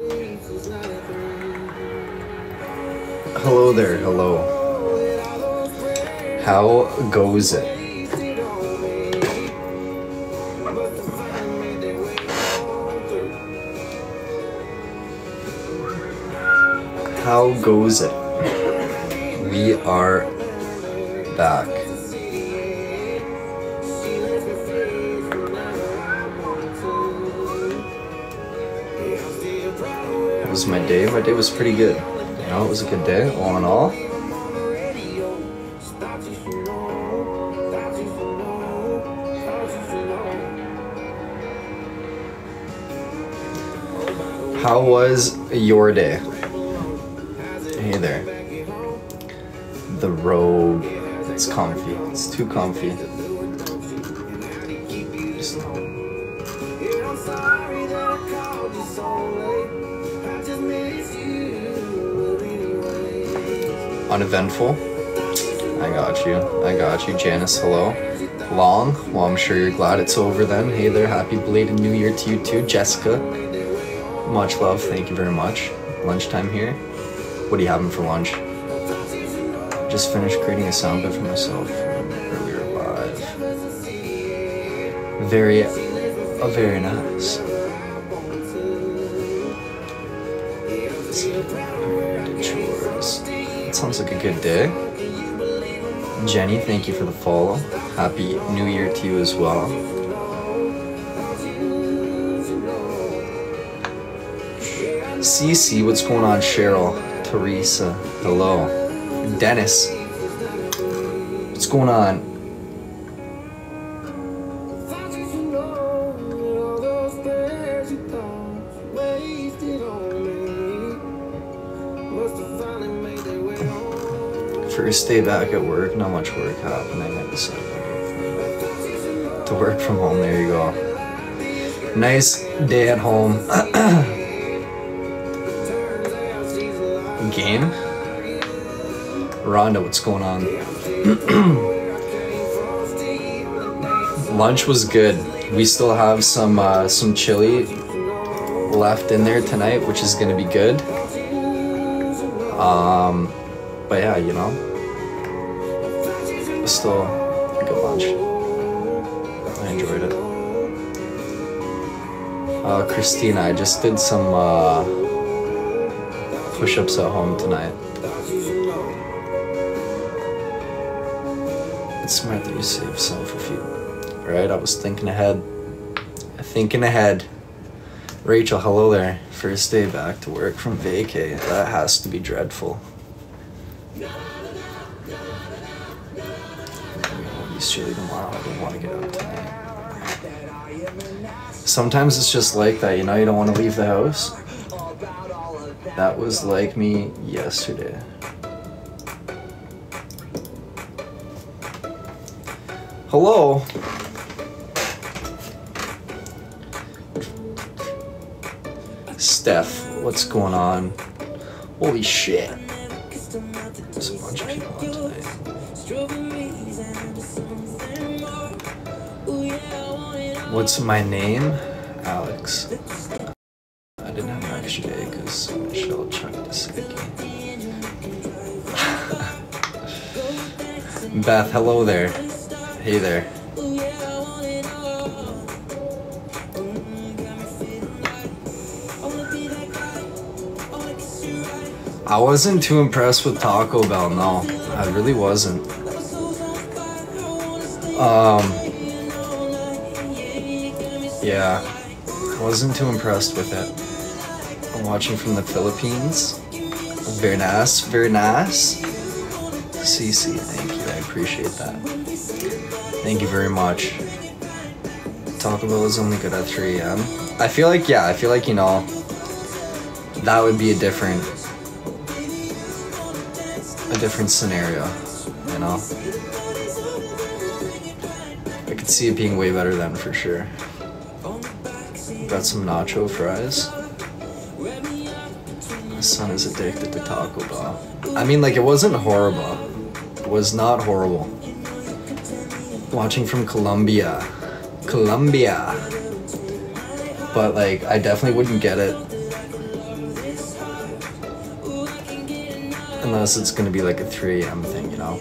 Hello there, hello. How goes it? How goes it? We are back. Was my day? My day was pretty good. You know, it was a good day, all in all. How was your day? Hey there. The robe. It's comfy. It's too comfy. Uneventful. I got you. I got you. Janice, hello. Long. Well, I'm sure you're glad it's over then. Hey there. Happy belated New Year to you too. Jessica. Much love. Thank you very much. Lunchtime here. What are you having for lunch? Just finished creating a sound bit for myself earlier live. Very, oh, very nice. Good day. Jenny, thank you for the follow. Happy New Year to you as well. CC, what's going on, Cheryl? Teresa, hello. Dennis, what's going on? First day back at work, not much work happening. I decided to work from home. There you go. Nice day at home. Game. Rhonda, what's going on? Lunch was good. We still have some uh, some chili left in there tonight, which is gonna be good. Um, but yeah, you know, still a good lunch. I enjoyed it. Uh, Christina, I just did some uh, push-ups at home tonight. It's smart that you save some for few. Right? I was thinking ahead. Thinking ahead. Rachel, hello there. First day back to work from vacay. That has to be dreadful. Sometimes it's just like that, you know, you don't want to leave the house. That was like me yesterday. Hello? Steph, what's going on? Holy shit. There's a bunch of people What's my name? Alex. I didn't have an extra day because Michelle chucked a sickie. Beth, hello there. Hey there. I wasn't too impressed with Taco Bell, no. I really wasn't. Um, yeah, I wasn't too impressed with it. I'm watching from the Philippines. Very nice, very nice. CC, thank you, I appreciate that. Thank you very much. Taco Bell is only good at 3 a.m. I feel like, yeah, I feel like, you know, that would be a different, a different scenario, you know? I could see it being way better then for sure got some nacho fries. My son is addicted to Taco Bell. I mean, like, it wasn't horrible. It was not horrible. Watching from Colombia. Colombia. But, like, I definitely wouldn't get it. Unless it's gonna be like a 3 a.m. thing, you know?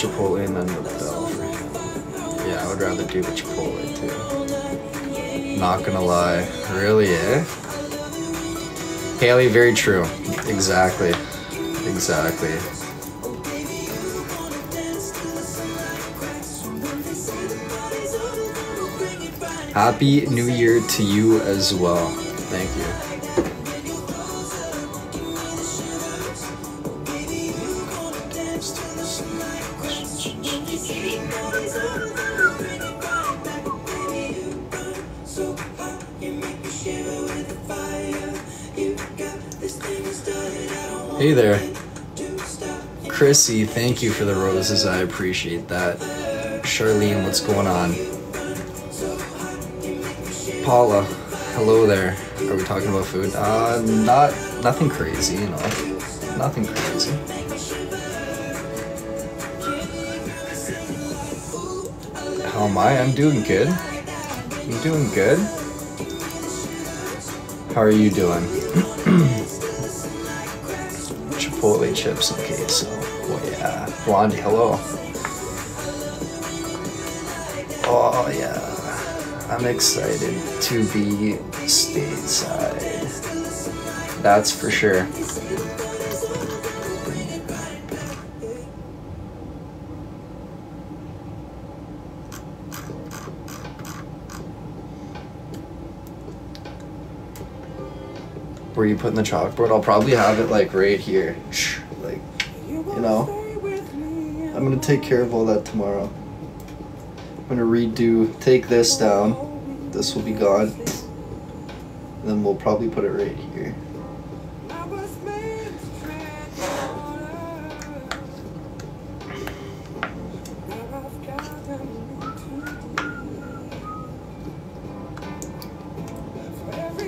Chipotle and then the Bell. Yeah, I would rather do the Chipotle too. Not gonna lie. Really, eh? Haley, very true. Exactly. Exactly. Happy New Year to you as well. Thank you. Hey there. Chrissy, thank you for the roses. I appreciate that. Charlene, what's going on? Paula, hello there. Are we talking about food? Uh, not nothing crazy, you know. Nothing crazy. How am I? I'm doing good. I'm doing good. How are you doing? Chips and queso. Oh yeah. Blondie, hello. Oh yeah. I'm excited to be stateside. That's for sure. Where you putting the chalkboard? I'll probably have it like right here. You know. I'm gonna take care of all that tomorrow. I'm gonna redo, take this down. This will be gone. And then we'll probably put it right here.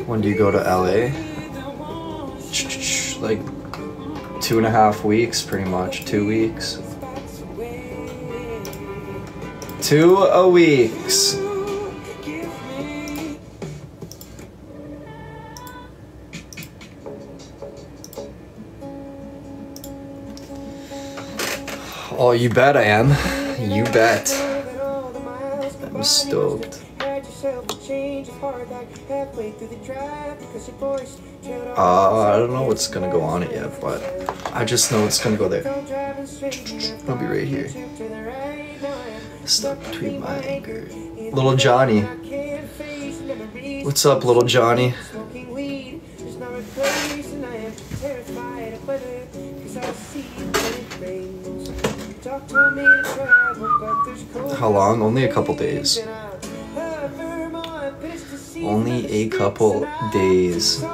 When do you go to LA? Like two and a half weeks, pretty much. Two weeks. Two a weeks. Oh, you bet I am. You bet. I'm stoked. Uh, I don't know what's gonna go on it yet, but I just know it's gonna go there. I'll be right here. Stuck between my anger. Little Johnny. What's up, little Johnny? How long? Only a couple days. Only a couple days.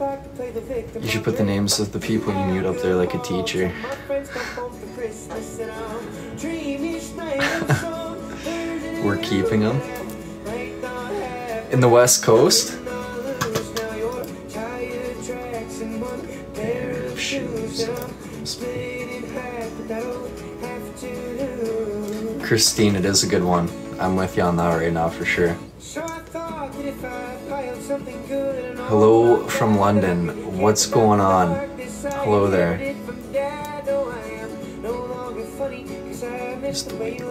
You should put the names of the people you mute up there like a teacher. We're keeping them. In the West Coast? Christine, it is a good one. I'm with you on that right now for sure. Hello from London. What's going on? Hello there. Just the way you.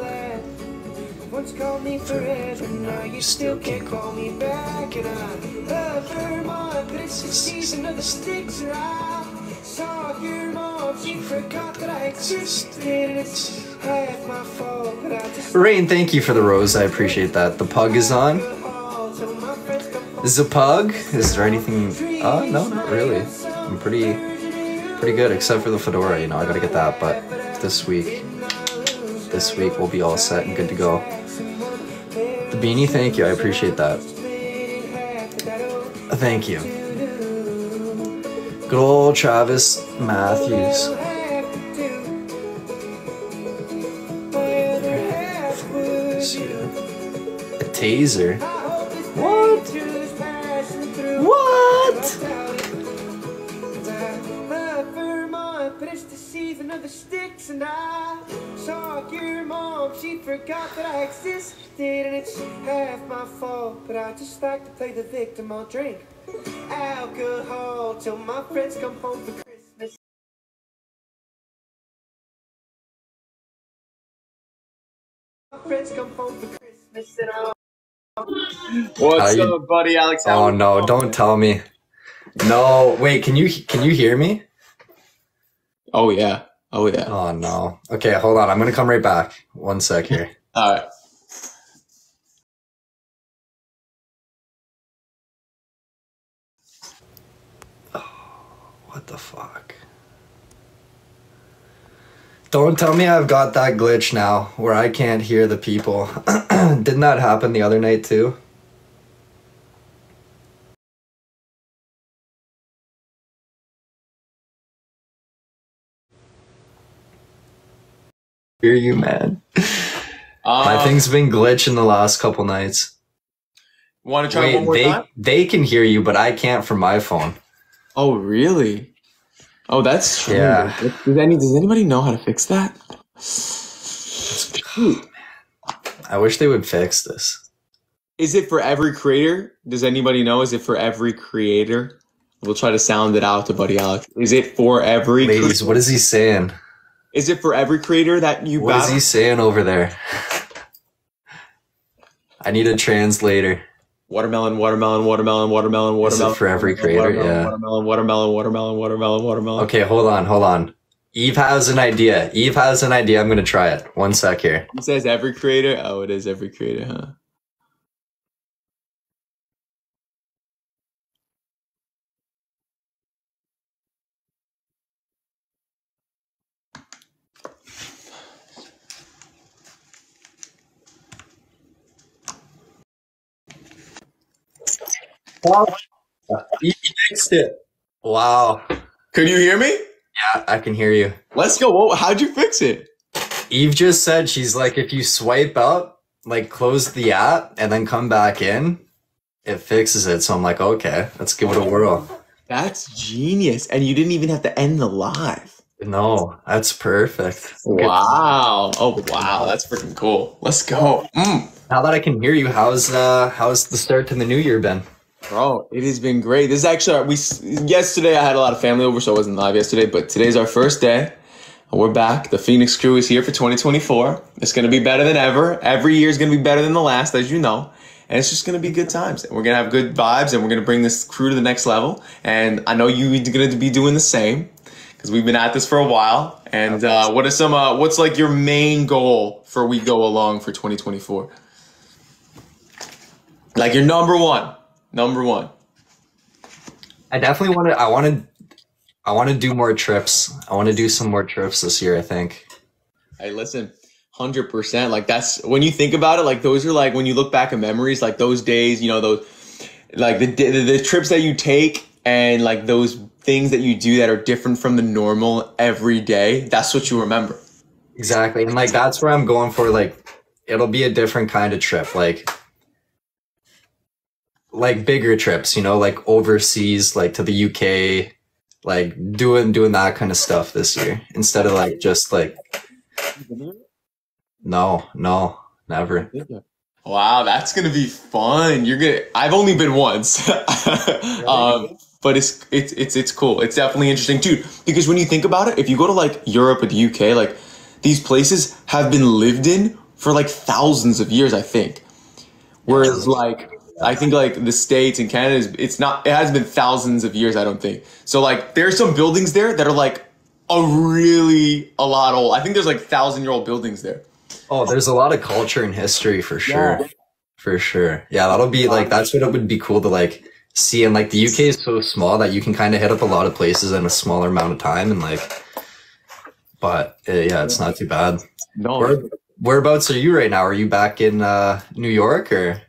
Once called me forever, now you still can't call me back. And I love Vermont, but it's the season of the sticks around. Saw your mom, she forgot that I existed. It's half my fault, but I just. Rain, thank you for the rose. I appreciate that. The pug is on. Is a pug? Is there anything? Uh, no, not really. I'm pretty, pretty good, except for the fedora. You know, I gotta get that. But this week, this week we'll be all set and good to go. The beanie, thank you. I appreciate that. Thank you. Good old Travis Matthews. A taser. Forgot that I existed, and it's half my fault. But I just like to play the victim. I'll drink alcohol till my friends come home for Christmas. My friends come home for Christmas, and I'll. What's you- up, buddy, Alex? How Oh no, doing? don't tell me. No, wait, can you can you hear me? Oh yeah. Oh yeah. Oh no. Okay, hold on. I'm gonna come right back. One sec here. All right. What the fuck? Don't tell me I've got that glitch now where I can't hear the people. Didn't that happen the other night too? Hear you, man. My Um, thing's been glitching the last couple nights. Want to try one more they time? they can hear you, but I can't from my phone. Oh really? Oh, that's strange. Yeah. Does any Does anybody know how to fix that? I wish they would fix this. Is it for every creator? Does anybody know? Is it for every creator? We'll try to sound it out to Buddy Alex. Is it for every? Ladies, what is he saying? Is it for every creator that you What is battle? he saying over there? I need a translator. Watermelon, watermelon, watermelon, watermelon, Is it watermelon. for every creator? Yeah. Watermelon, watermelon, watermelon, watermelon, watermelon. Okay, hold on, hold on. Eve has an idea. Eve has an idea. I'm gonna try it. One sec here. It says every creator. Oh, it is every creator, huh? Eve fixed it. Wow. Could you hear me? Yeah, I can hear you. Let's go. Whoa, how'd you fix it? Eve just said she's like, if you swipe up, like close the app and then come back in, it fixes it. So I'm like, okay, let's give it a whirl. That's genius. And you didn't even have to end the live. No, that's perfect. Wow. Oh, wow. That's freaking cool. Let's go. Mm. Now that I can hear you, how's uh how's the start to the new year been? Bro, it has been great. This is actually we yesterday. I had a lot of family over, so I wasn't live yesterday. But today's our first day, we're back. The Phoenix crew is here for 2024. It's gonna be better than ever. Every year is gonna be better than the last, as you know. And it's just gonna be good times. And we're gonna have good vibes, and we're gonna bring this crew to the next level. And I know you're gonna be doing the same because we've been at this for a while. And uh, what are some? Uh, what's like your main goal for we go along for 2024? Like your number one, number one. I definitely want to. I want to. I want to do more trips. I want to do some more trips this year. I think. Hey, listen, hundred percent. Like that's when you think about it. Like those are like when you look back at memories. Like those days, you know, those like the the, the trips that you take and like those things that you do that are different from the normal every day. That's what you remember. Exactly, and like that's where I'm going for. Like, it'll be a different kind of trip. Like, like bigger trips. You know, like overseas, like to the UK, like doing doing that kind of stuff this year instead of like just like no, no, never. Wow, that's gonna be fun. You're gonna. I've only been once, um, but it's it's it's it's cool. It's definitely interesting too because when you think about it, if you go to like Europe or the UK, like these places have been lived in for like thousands of years. I think. Whereas like I think like the states and Canada, is, it's not. It has been thousands of years. I don't think so. Like there's some buildings there that are like a really a lot old. I think there's like thousand year old buildings there. Oh, there's a lot of culture and history for sure. Yeah. For sure. Yeah, that'll be like that's what it would be cool to like see and like the UK is so small that you can kind of hit up a lot of places in a smaller amount of time and like but uh, yeah, it's not too bad. No, Where, whereabouts are you right now? Are you back in uh New York or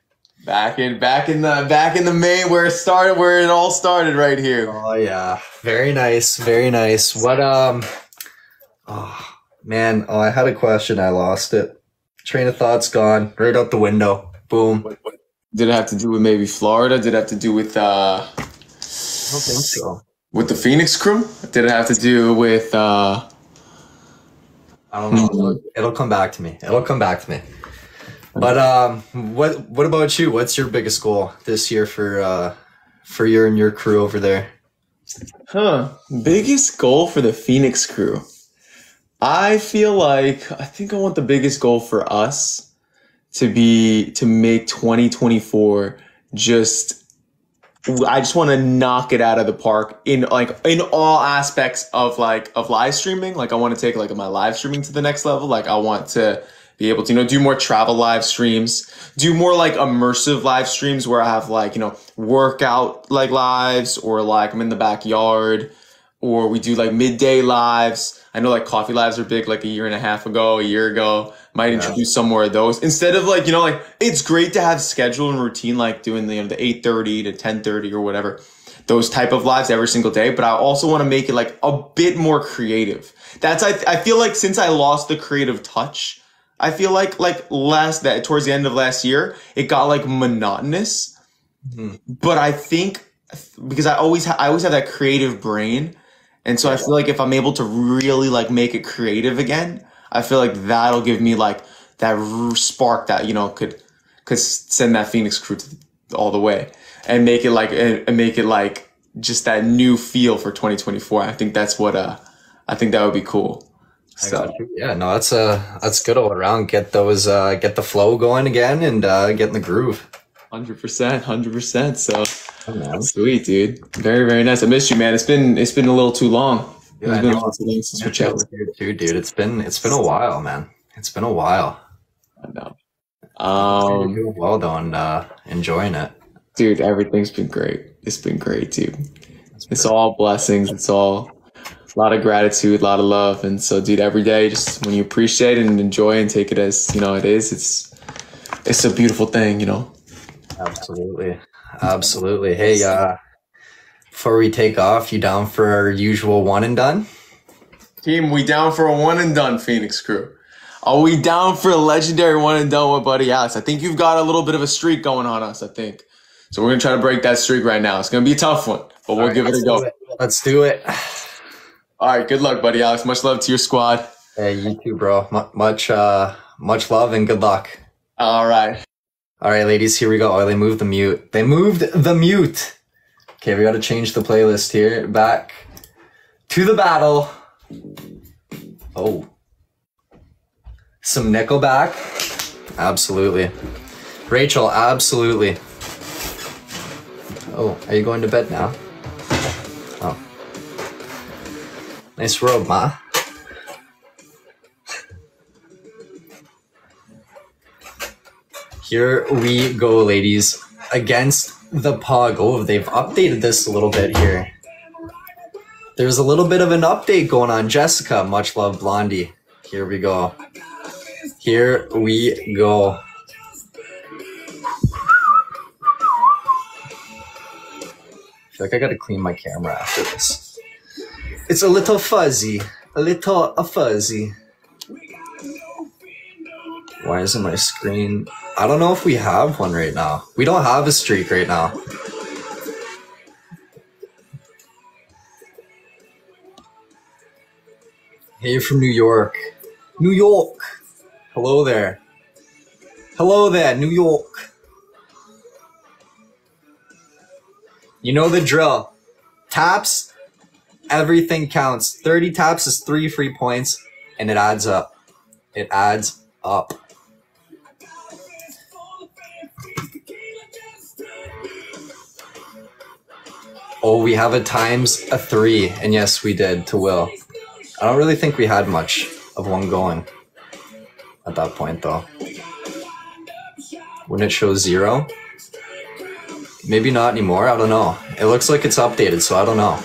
Back in back in the back in the main where it started where it all started right here. Oh yeah. Very nice. Very nice. What um Oh man, oh I had a question, I lost it. Train of thought's gone. Right out the window. Boom. Did it have to do with maybe Florida? Did it have to do with uh I don't think so. with the Phoenix crew? Did it have to do with uh I don't know. It'll, it'll come back to me. It'll come back to me. But um, what what about you? What's your biggest goal this year for uh, for you and your crew over there? Huh. Biggest goal for the Phoenix crew. I feel like I think I want the biggest goal for us to be to make 2024 just I just want to knock it out of the park in like in all aspects of like of live streaming. Like I want to take like my live streaming to the next level. Like I want to be able to you know do more travel live streams, do more like immersive live streams where I have like you know workout like lives or like I'm in the backyard or we do like midday lives. I know like coffee lives are big like a year and a half ago, a year ago. Might introduce some more of those instead of like you know like it's great to have schedule and routine like doing the you know the eight thirty to ten thirty or whatever those type of lives every single day. But I also want to make it like a bit more creative. That's I I feel like since I lost the creative touch, I feel like like last that towards the end of last year it got like monotonous. But I think because I always ha- I always have that creative brain. And so I feel like if I'm able to really like make it creative again, I feel like that'll give me like that r- spark that you know could could send that Phoenix crew to all the way and make it like and and make it like just that new feel for 2024. I think that's what uh I think that would be cool. So Yeah, no, that's uh that's good all around. Get those uh get the flow going again and uh get in the groove. hundred percent, hundred percent. So Oh, sweet, dude. Very very nice. I missed you, man. It's been it's been a little too long. Yeah, it's been a little too long since we chatted. Too, dude. It's been it's been a while, man. It's been a while. I know. Um, doing well though, and uh, enjoying it. dude, everything's been great. It's been great, dude. It's all blessings. It's all a lot of gratitude, a lot of love, and so, dude, every day, just when you appreciate it and enjoy and take it as you know it is, it's it's a beautiful thing, you know. Absolutely, absolutely. Hey, uh, before we take off, you down for our usual one and done? Team, we down for a one and done, Phoenix crew. Are we down for a legendary one and done with Buddy Alex? I think you've got a little bit of a streak going on us. I think so. We're gonna try to break that streak right now. It's gonna be a tough one, but we'll give it a go. it. Let's do it. All right, good luck, Buddy Alex. Much love to your squad. Hey, you too, bro. Mu much, uh, much love and good luck. All right. All right, ladies, here we go. Oh, they moved the mute. They moved the mute. Okay, we got to change the playlist here. Back to the battle. Oh. Some Nickelback. Absolutely. Rachel, absolutely. Oh, are you going to bed now? Nice robe, ma. Here we go, ladies, against the Pug. Oh, they've updated this a little bit here. There's a little bit of an update going on. Jessica, much love, Blondie. Here we go. Here we go. I feel like I gotta clean my camera after this. It's a little fuzzy. A little a fuzzy. Why isn't my screen? I don't know if we have one right now. We don't have a streak right now. Hey, you're from New York. New York. Hello there. Hello there, New York. You know the drill. Taps, everything counts. 30 taps is three free points, and it adds up. It adds up. Oh, we have a times a three, and yes, we did to Will. I don't really think we had much of one going at that point, though. Wouldn't it show zero? Maybe not anymore. I don't know. It looks like it's updated, so I don't know.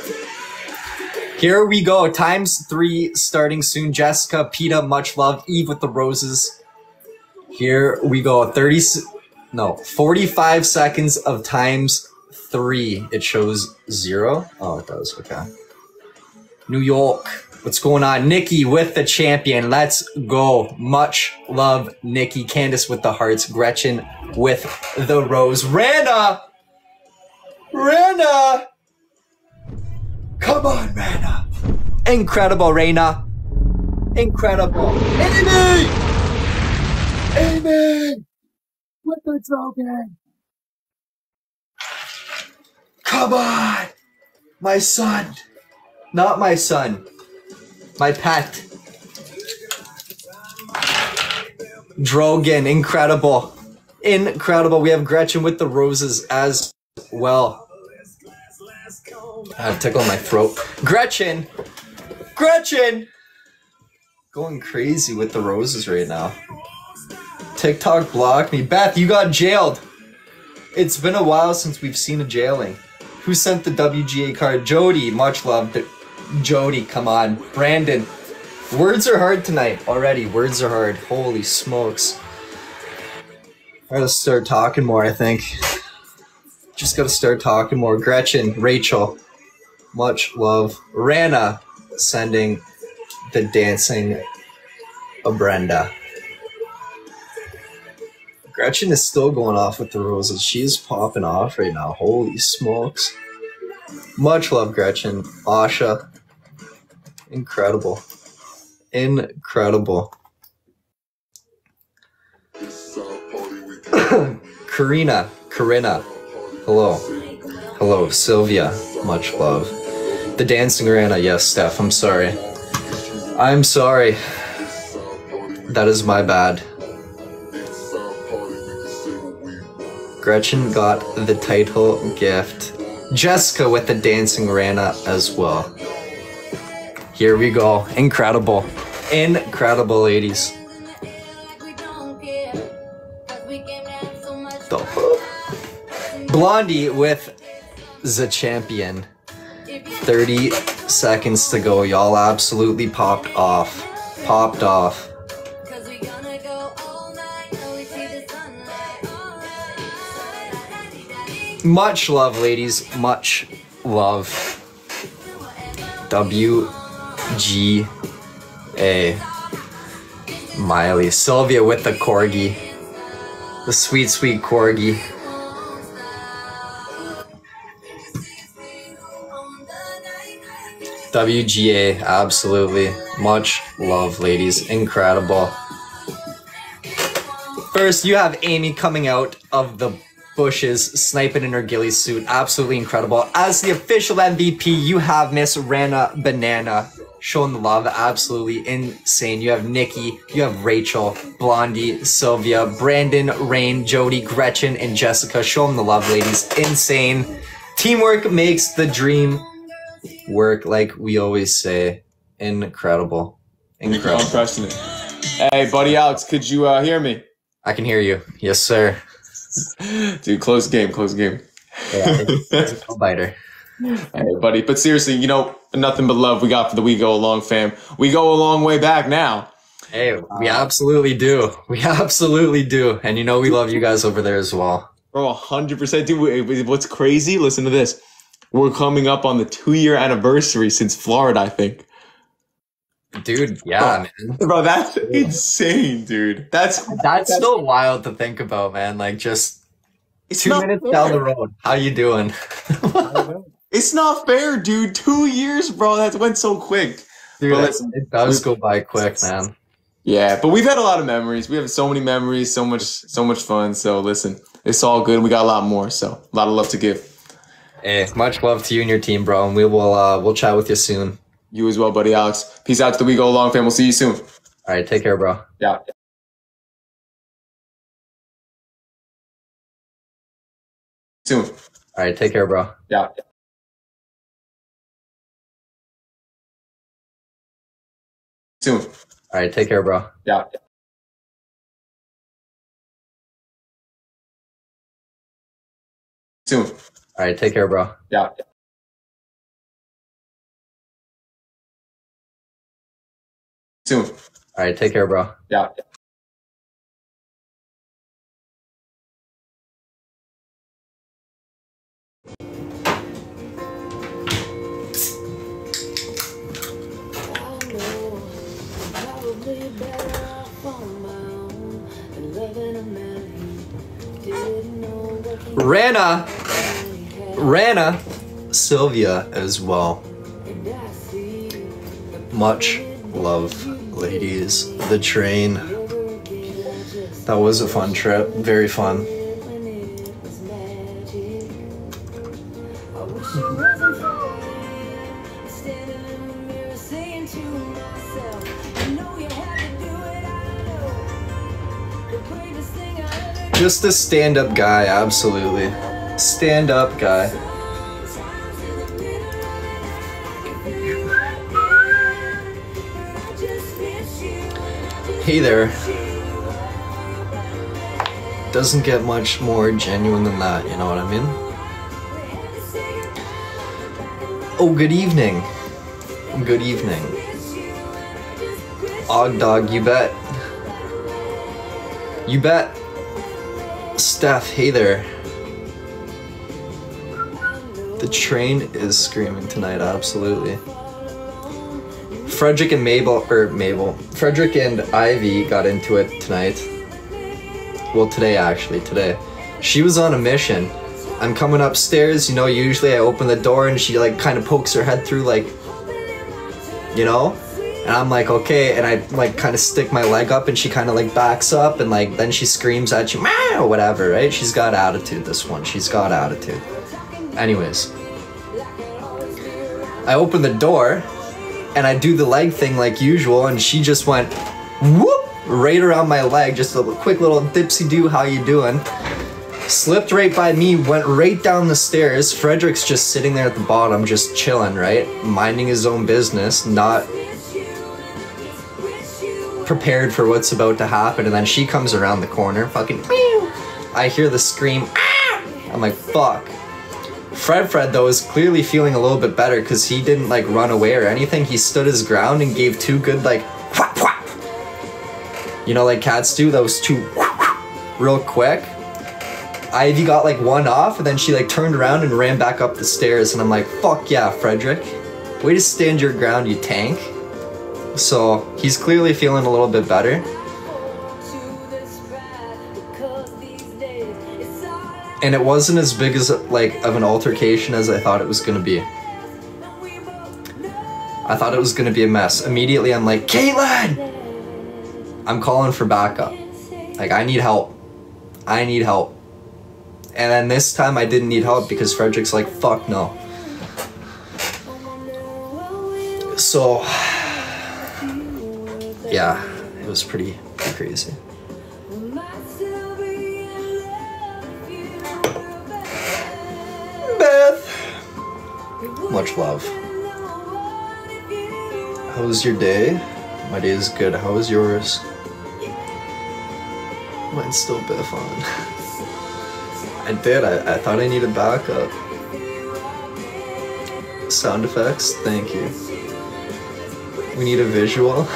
Here we go. Times three starting soon. Jessica, Peta, much love. Eve with the roses. Here we go. 30, no, 45 seconds of times three. It shows zero. Oh, it does. Okay. New York. What's going on? Nikki with the champion. Let's go. Much love, Nikki. Candace with the hearts. Gretchen with the rose. Rana! Rana! Come on, Rana. Incredible, Reina. Incredible. Amy! Amy! With the token. Come on! My son. Not my son. My pet. Drogon, incredible. Incredible. We have Gretchen with the roses as well. I tickle my throat. Gretchen! Gretchen! Going crazy with the roses right now. TikTok blocked me. Beth, you got jailed. It's been a while since we've seen a jailing. Who sent the WGA card? Jody, much love. Jody, come on. Brandon. Words are hard tonight already. Words are hard. Holy smokes. I gotta start talking more, I think. Just gotta start talking more. Gretchen, Rachel, much love. Rana, sending the dancing Brenda. Gretchen is still going off with the roses. She's popping off right now. Holy smokes. Much love, Gretchen. Asha. Incredible. Incredible. Karina. Karina. Hello. Hello. Sylvia. Much love. The dancing Rana. Yes, Steph. I'm sorry. I'm sorry. That is my bad. Gretchen got the title gift. Jessica with the dancing Rana as well. Here we go. Incredible. Incredible, ladies. Blondie with the champion. 30 seconds to go. Y'all absolutely popped off. Popped off. Much love, ladies. Much love. W G A Miley. Sylvia with the corgi. The sweet, sweet corgi. WGA, absolutely. Much love, ladies. Incredible. First, you have Amy coming out of the bushes, sniping in her ghillie suit. Absolutely incredible. As the official MVP, you have Miss Rana Banana showing the love. Absolutely insane. You have Nikki, you have Rachel, Blondie, Sylvia, Brandon, Rain, Jody, Gretchen, and Jessica showing the love, ladies. Insane. Teamwork makes the dream work, like we always say. Incredible. I'm Incredible. crushing it. Hey, buddy Alex, could you uh, hear me? I can hear you. Yes, sir. Dude, close game, close game. Yeah, it's a biter. Hey, buddy. But seriously, you know, nothing but love we got for the We Go Along fam. We go a long way back now. Hey, we absolutely do. We absolutely do. And you know we love you guys over there as well. Bro, 100%. Dude, what's crazy? Listen to this. We're coming up on the two year anniversary since Florida, I think. Dude, yeah, man. Bro, that's insane, dude. That's That's still wild to think about, man. Like just two minutes fair. down the road. How you doing? It's not fair, dude. Two years, bro. That went so quick. Dude, it, it does go by quick, man. Yeah, but we've had a lot of memories. We have so many memories, so much, so much fun. So listen, it's all good. We got a lot more. So a lot of love to give. Hey, much love to you and your team, bro. And we will uh we'll chat with you soon. You as well, buddy Alex. Peace out to the We Go Along fam. We'll see you soon. All right, take care, bro. Yeah. Soon. All right, take care, bro. Yeah. Soon. All right, take care, bro. Yeah. Soon. All right, take care, bro. Yeah. Soon. All right, take care, bro. Yeah. Rana, Rana, Sylvia as well. Much love, Ladies, the train. That was a fun trip. Very fun. Just a stand up guy, absolutely. Stand up guy. Hey there. Doesn't get much more genuine than that, you know what I mean? Oh, good evening. Good evening. Og dog, you bet. You bet. Steph, hey there. The train is screaming tonight, absolutely. Frederick and Mabel, or Mabel, Frederick and Ivy got into it tonight. Well, today actually, today. She was on a mission. I'm coming upstairs, you know, usually I open the door and she like kind of pokes her head through, like, you know? And I'm like, okay, and I like kind of stick my leg up and she kind of like backs up and like then she screams at you, or whatever, right? She's got attitude, this one. She's got attitude. Anyways, I open the door and I do the leg thing like usual, and she just went whoop right around my leg, just a quick little dipsy do, how you doing? Slipped right by me, went right down the stairs. Frederick's just sitting there at the bottom, just chilling, right? Minding his own business, not prepared for what's about to happen. And then she comes around the corner, fucking. I hear the scream, ah! I'm like, fuck. Fred Fred though is clearly feeling a little bit better because he didn't like run away or anything. He stood his ground and gave two good like whap whap. You know, like cats do those two real quick. Ivy got like one off and then she like turned around and ran back up the stairs and I'm like, fuck yeah, Frederick. Way to stand your ground, you tank. So he's clearly feeling a little bit better. And it wasn't as big as like of an altercation as I thought it was gonna be. I thought it was gonna be a mess. Immediately I'm like, Caitlin! I'm calling for backup. Like I need help. I need help. And then this time I didn't need help because Frederick's like, fuck no. So yeah, it was pretty, pretty crazy. Much love. How was your day? My day is good. How was yours? Mine's still a bit fun. I did. I, I thought I needed backup. Sound effects. Thank you. We need a visual.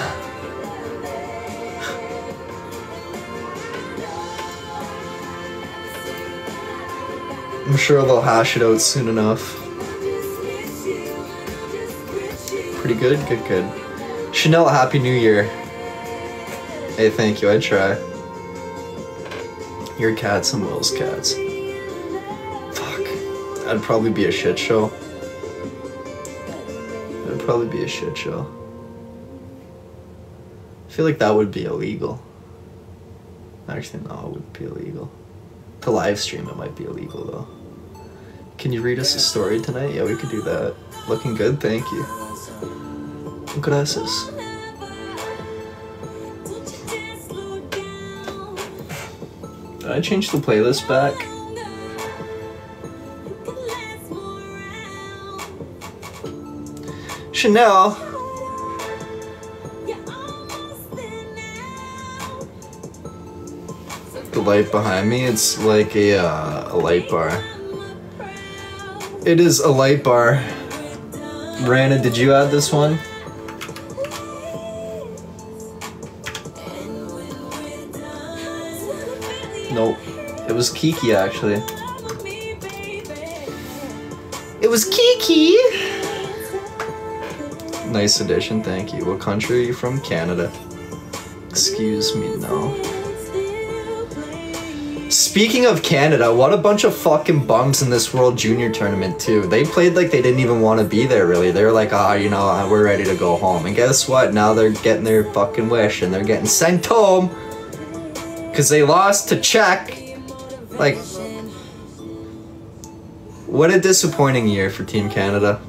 I'm sure they'll hash it out soon enough. Pretty good, good, good. Chanel, Happy New Year. Hey, thank you, I try. Your cats and Will's cats. Fuck. That'd probably be a shit show. That'd probably be a shit show. I feel like that would be illegal. Actually, no, it wouldn't be illegal. To live stream, it might be illegal though. Can you read us a story tonight? Yeah, we could do that. Looking good, thank you. Gracias. Did I change the playlist back? Chanel. The light behind me, it's like a, uh, a light bar. It is a light bar. Rana, did you add this one? Was Kiki actually. It was Kiki! Nice addition, thank you. What country are you from? Canada. Excuse me, no. Speaking of Canada, what a bunch of fucking bums in this World Junior tournament too. They played like they didn't even want to be there. Really, they were like, ah, you know, uh, we're ready to go home. And guess what? Now they're getting their fucking wish and they're getting sent home because they lost to Czech. Like, what a disappointing year for Team Canada.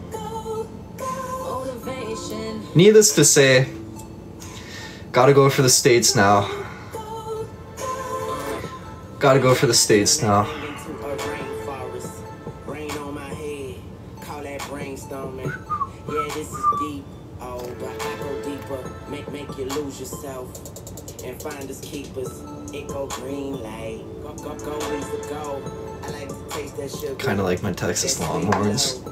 Needless to say, gotta go for the States now. Gotta go for the States now. Like my Texas Longhorns.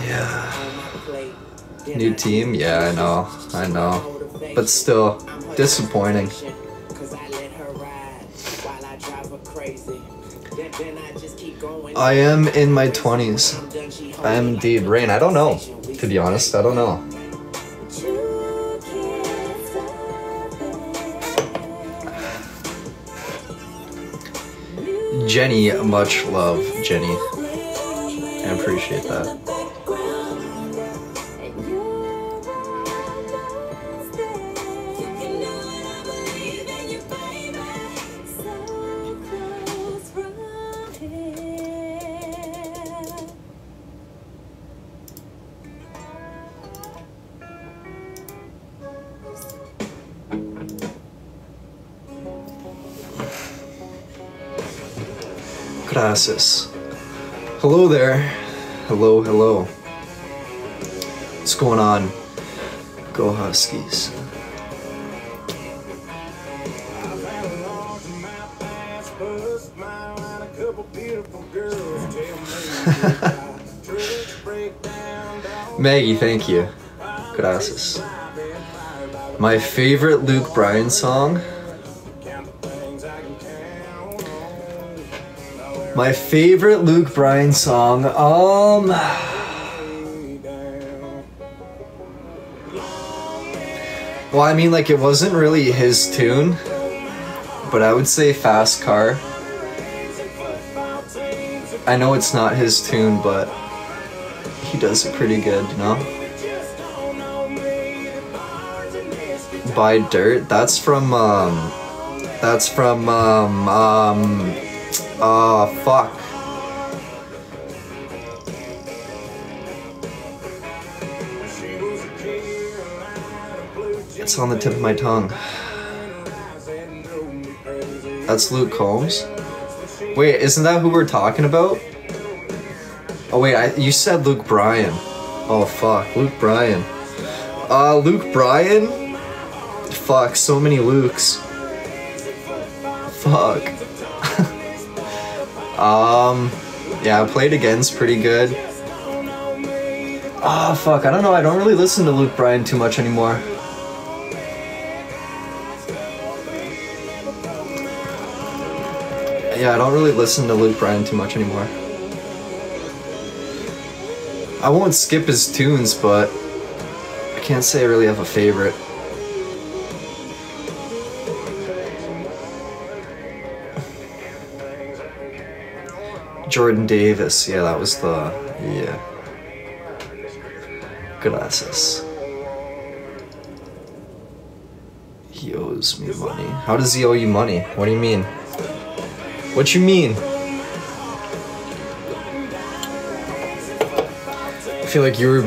Yeah. New team? Yeah, I know. I know. But still, disappointing. I am in my 20s. I'm done, she I am indeed. Rain, I don't know. To be honest, I don't know. Jenny, much love, Jenny. I appreciate that. Gracias. Hello there. Hello, hello. What's going on? Go Huskies. Maggie, thank you. Gracias. My favorite Luke Bryan song. My favorite Luke Bryan song. Um. Well, I mean, like, it wasn't really his tune, but I would say Fast Car. I know it's not his tune, but he does it pretty good, you know? By Dirt, that's from, um, that's from, um, um, uh, fuck. It's on the tip of my tongue. That's Luke Combs. Wait, isn't that who we're talking about? Oh wait, I, you said Luke Bryan. Oh fuck, Luke Bryan. Uh, Luke Bryan. Fuck, so many Lukes. Um, yeah, I played again's pretty good. Ah, fuck, I don't know. I don't really listen to Luke Bryan too much anymore. Yeah, I don't really listen to Luke Bryan too much anymore. I won't skip his tunes, but I can't say I really have a favorite. Jordan Davis, yeah, that was the yeah. Gracias. He owes me money. How does he owe you money? What do you mean? What you mean? I feel like you're.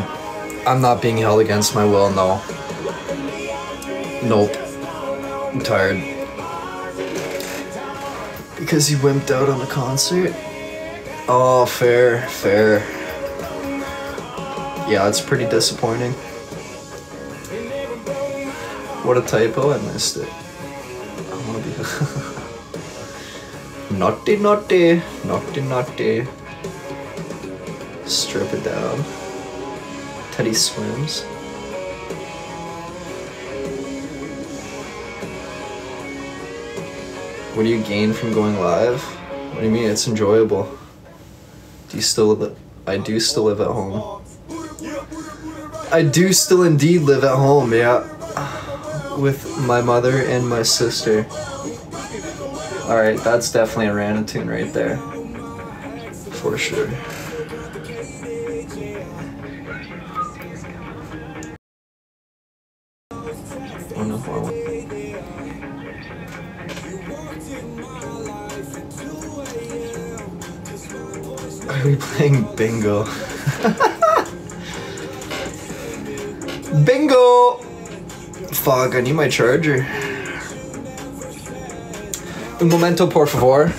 I'm not being held against my will, no. Nope. I'm tired. Because he wimped out on the concert? Oh, fair, fair. Yeah, it's pretty disappointing. What a typo, I missed it. I wanna be. naughty, naughty, naughty, naughty. Strip it down. Teddy swims. What do you gain from going live? What do you mean? It's enjoyable. Do you still live? I do still live at home. I do still indeed live at home. Yeah. with my mother and my sister. Alright, that's definitely a Rana tune right there. For sure. Bingo? bingo! Fuck, I need my charger. Un momento, por favor.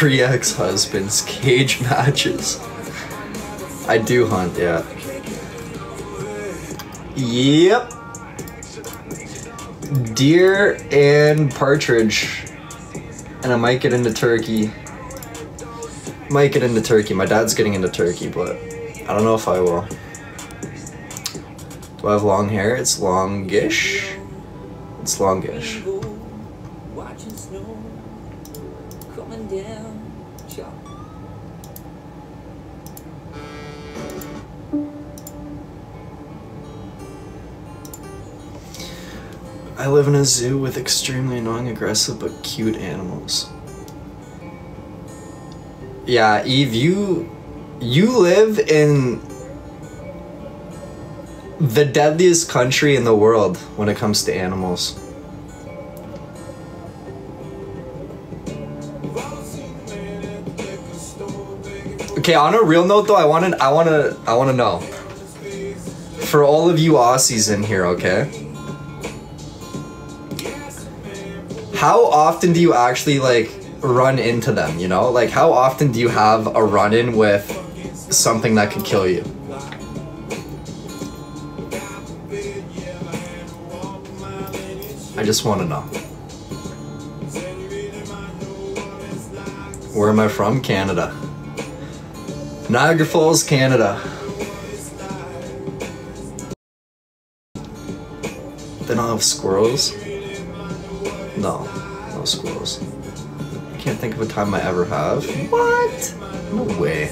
Three ex-husbands. Cage matches. I do hunt, yeah. Yep. Deer and partridge. And I might get into turkey. Might get into turkey. My dad's getting into turkey, but I don't know if I will. Do I have long hair? It's longish. It's longish. Live in a zoo with extremely annoying, aggressive, but cute animals. Yeah, Eve, you you live in the deadliest country in the world when it comes to animals. Okay, on a real note though, I want to I want to I want to know for all of you Aussies in here, okay? How often do you actually like run into them, you know? Like how often do you have a run-in with something that could kill you? I just want to know. Where am I from? Canada. Niagara Falls, Canada. They don't have squirrels? No, no squirrels. I can't think of a time I ever have. What? No way.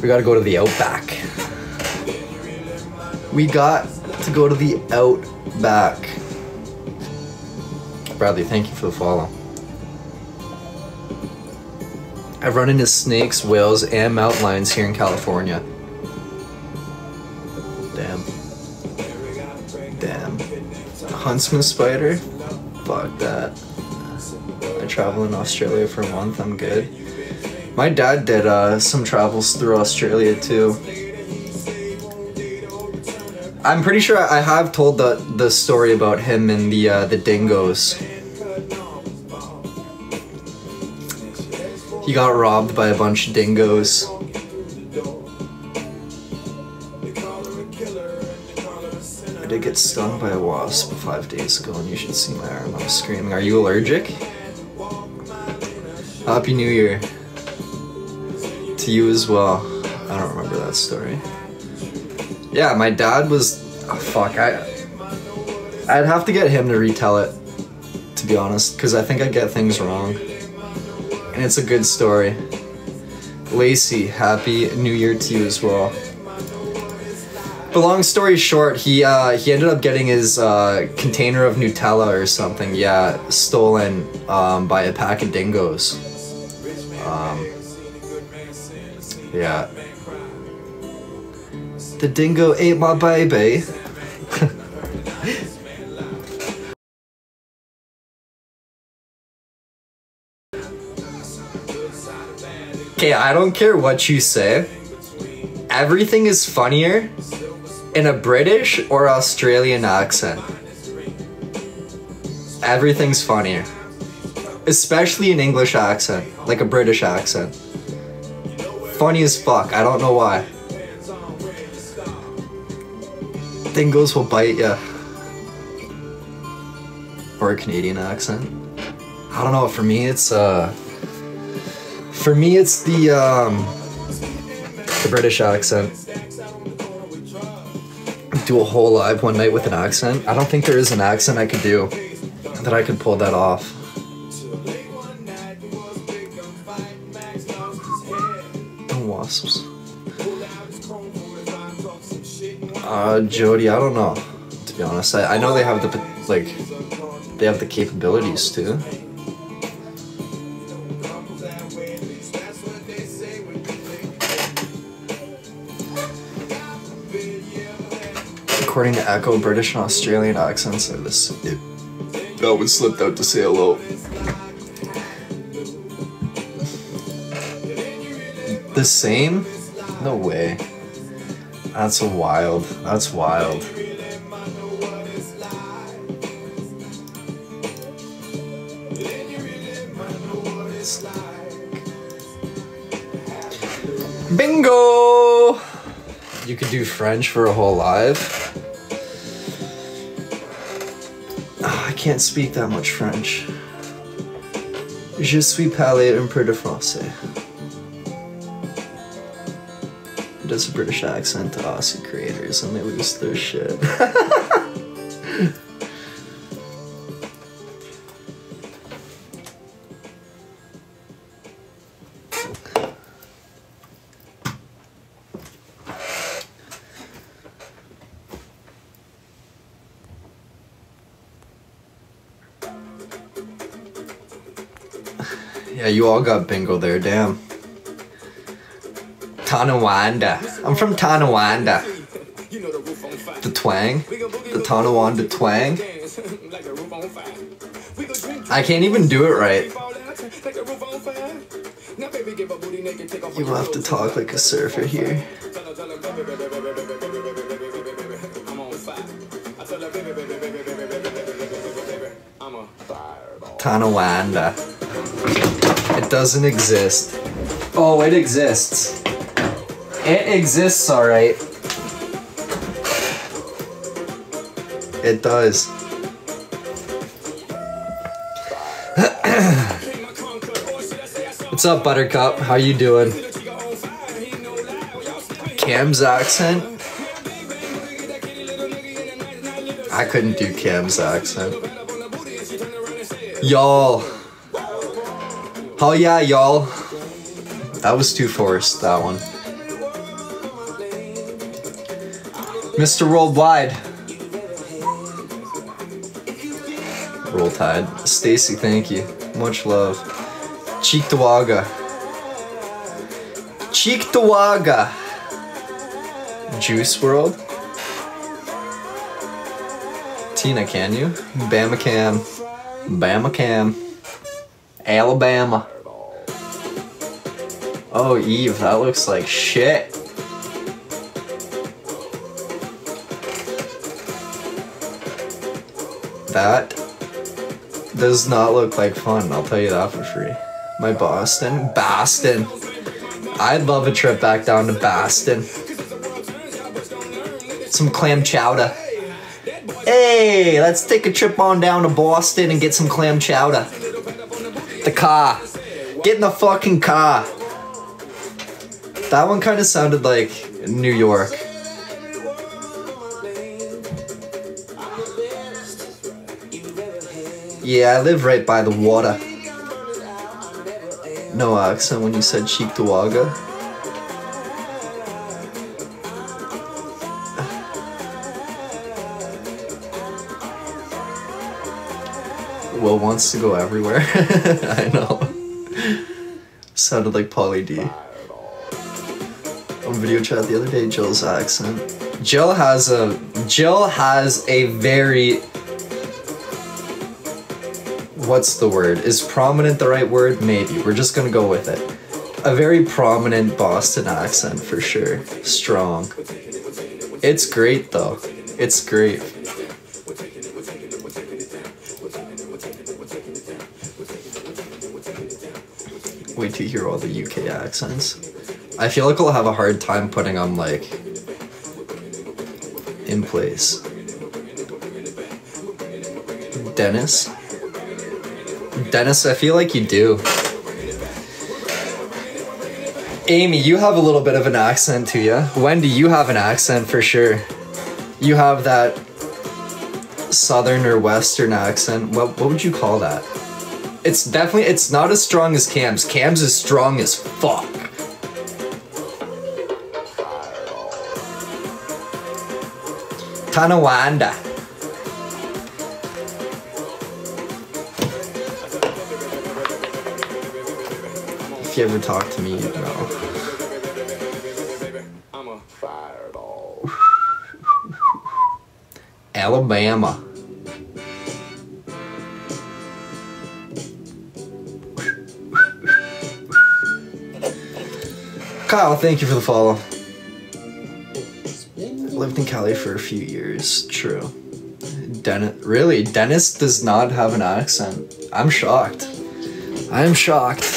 We gotta go to the Outback. We got to go to the Outback. Bradley, thank you for the follow. I've run into snakes, whales, and mountain lions here in California. Damn. Damn. Huntsman spider? Fuck that. I travel in Australia for a month, I'm good. My dad did uh, some travels through Australia too. I'm pretty sure I have told the the story about him and the uh, the dingoes. He got robbed by a bunch of dingoes. Stung by a wasp five days ago, and you should see my arm. I was screaming. Are you allergic? Happy New Year to you as well. I don't remember that story. Yeah, my dad was. Oh, fuck, I. I'd have to get him to retell it, to be honest, because I think I get things wrong. and it's a good story. Lacey, happy New Year to you as well. But long story short, he uh, he ended up getting his uh, container of Nutella or something, yeah, stolen um, by a pack of dingoes. Um, yeah. The dingo ate my baby. Okay, I don't care what you say. Everything is funnier in a British or Australian accent. Everything's funnier. Especially an English accent, like a British accent. Funny as fuck, I don't know why. Dingoes will bite ya. Or a Canadian accent. I don't know, for me it's uh for me it's the um the British accent. Do a whole live one night with an accent. I don't think there is an accent I could do that I could pull that off. The wasps. Uh, Jody, I don't know. To be honest, I, I know they have the like, they have the capabilities to. According to Echo, British and Australian accents are the same. That one slipped out to say hello. The same? No way. That's wild. That's wild. Bingo! You could do French for a whole live. Can't speak that much French. Je suis parler un peu de français. Does a British accent to Aussie creators and they lose their shit. you all got bingo there, damn. Tonawanda. I'm from Tonawanda. The twang. The Tonawanda twang. I can't even do it right. You will have to talk like a surfer here. Tonawanda. It doesn't exist. Oh, it exists. It exists, alright. It does. What's up, Buttercup? How you doing? Cam's accent? I couldn't do Cam's accent. Y'all. Oh yeah, y'all. That was too forced, that one. Mr. Worldwide. Roll Tide. Stacy, thank you. Much love. Cheektowaga. Cheektowaga. Juice WRLD. Tina, can you? Bama can. Bama can. Alabama. Oh, Eve, that looks like shit. That does not look like fun, I'll tell you that for free. My Boston? Boston. I'd love a trip back down to Boston. Some clam chowder. Hey, let's take a trip on down to Boston and get some clam chowder. The car. Get in the fucking car. That one kind of sounded like New York. Yeah, I live right by the water. no accent when you said Cheektowaga. Will wants to go everywhere. I know. Sounded like Pauly D. On video chat the other day, Jill's accent. Jill has a Jill has a very what's the word? Is prominent the right word? Maybe. We're just gonna go with it. A very prominent Boston accent for sure. Strong. It's great though. It's great. To hear all the UK accents. I feel like I'll have a hard time putting them like in place. Dennis? Dennis, I feel like you do. Amy, you have a little bit of an accent to you. Wendy, you have an accent for sure. You have that southern or western accent. What what would you call that? It's definitely it's not as strong as Cam's. Cam's is strong as fuck. Tonawanda. If you ever talk to me, you'd know. I'm a fireball. Alabama. Kyle, thank you for the follow. I lived in Cali for a few years. True. Dennis, really, Dennis does not have an accent. I'm shocked. I am shocked.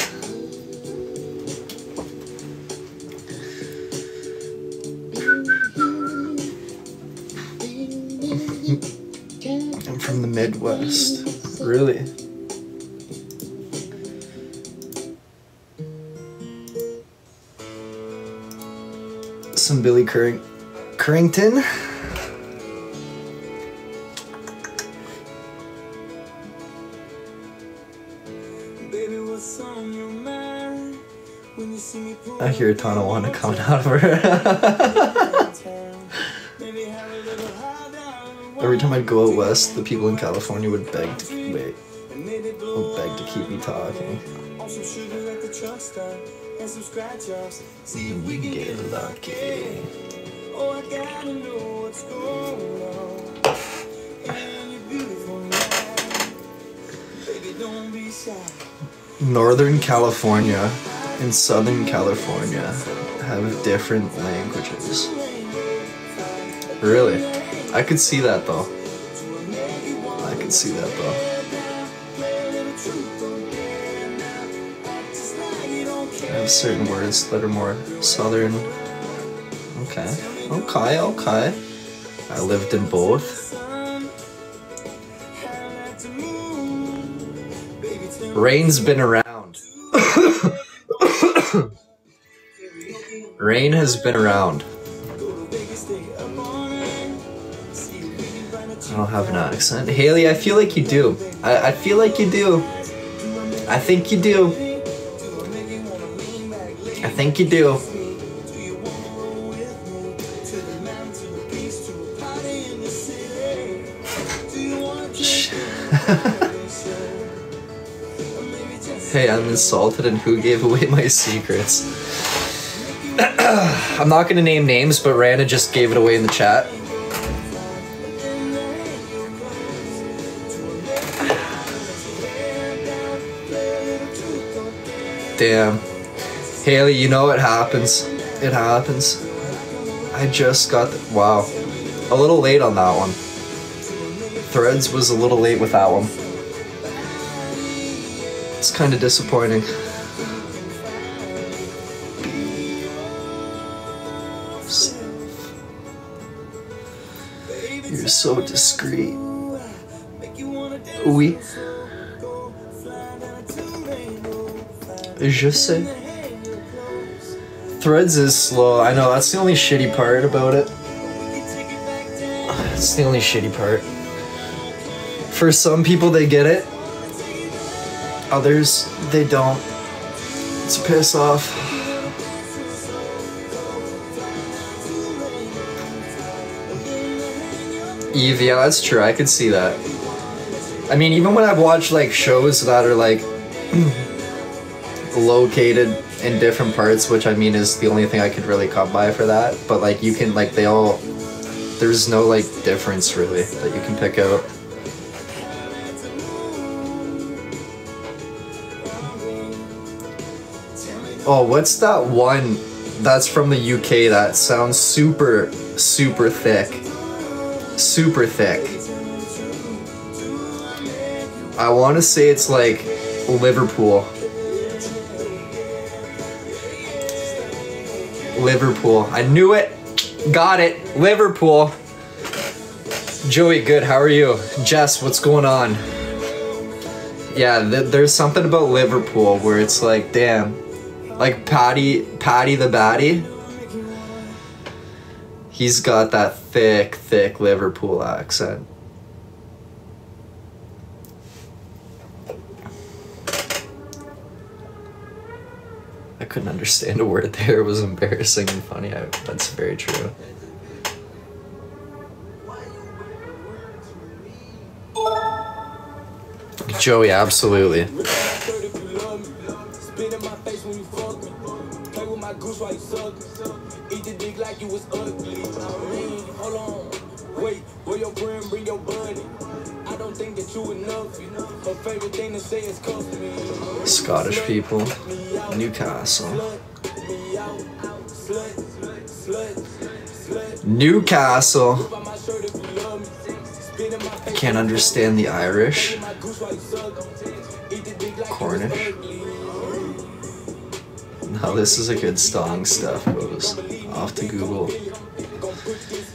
Me pull I hear Tonawanda coming out of her. Maybe have a little high. Every time I'd go out west, the people in California would beg to wait, And maybe blow would beg to keep me talking. On some sugar at the truck stop and some scratch offs. See if we can Get get lucky. Oh, I gotta know what's going on. And you're beautiful now. Baby, don't be shy. Northern California and Southern California have different languages. Really? I could see that though. I could see that though. Certain words that are more southern. Okay. Okay, okay. I lived in both. Rain's been around. Rain has been around. I don't have an accent. Haley, I feel like you do. I, I feel like you do. I think you do. Think you do. hey, I'm insulted and who gave away my secrets? I'm not gonna name names, but Rana just gave it away in the chat. Damn. Haley, you know it happens. It happens. I just got the, wow. A little late on that one. Threads was a little late with that one. It's kind of disappointing. You're so discreet. Oui. Je sais. Threads is slow. I know that's the only shitty part about it. It's the only shitty part. For some people, they get it. Others, they don't. It's a piss off. Eve, yeah, that's true. I could see that. I mean, even when I've watched like shows that are like located in different parts, which I mean is the only thing I could really come by for that. But like, you can like they all. There's no like difference really that you can pick out. Oh, what's that one that's from the UK that sounds super, super thick? Super thick. I want to say it's like Liverpool. Liverpool. I knew it. Got it. Liverpool. Joey, good. How are you? Jess, what's going on? Yeah, th- there's something about Liverpool where it's like, damn, like Patty, Patty the Batty. He's got that thick, thick Liverpool accent. Couldn't understand a word there. It was embarrassing and funny. I, that's very true. Joey, absolutely. Don't think that you enough. Her favorite thing to say is cuff me. Scottish people, Newcastle. Newcastle. Face. Can't understand the Irish. Cornish. Now this is a good song stuff goes off to Google.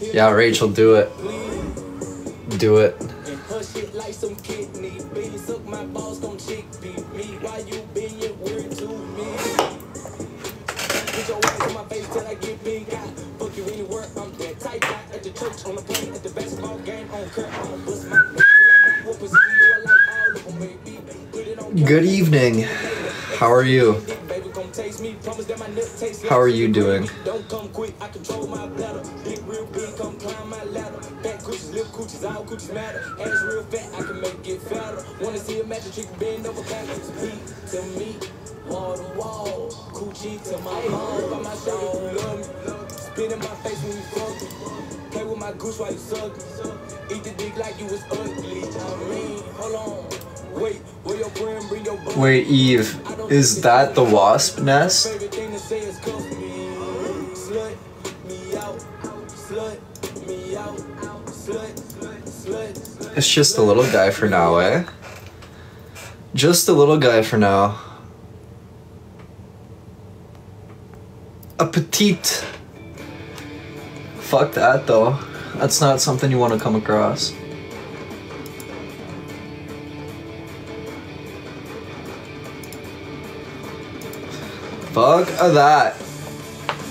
Yeah, Rachel, do it. Do it. Like some kidney. Baby, suck my balls, don't chick beat me. Why you your word to me? Put your ass in my face till I get eye. Fuck you anywhere, I'm that type guy. At the church, on the plane, at the basketball game, on court, I'ma my nut till I got whoopers. You know I like all of them, baby. Put it on Good evening. How are you? How are you doing? Don't come quick, I control my bladder. Big real big, come climb my ladder. Fat coochies, lip coochies, all coochies matter. Ass real fat, I can make it fatter. Wanna see a magic trick bend over backwards? Feet to me, wall to wall. Coochie to my mom. By my show, love me. Spit in my face when you fuck me. Play with my goose while you suck me. Eat the dick like you was ugly. I mean, hold on. Wait, Eve, is that the wasp nest? It's just a little guy for now, eh? Just a little guy for now. A petite. Fuck that though. That's not something you want to come across. Fuck that.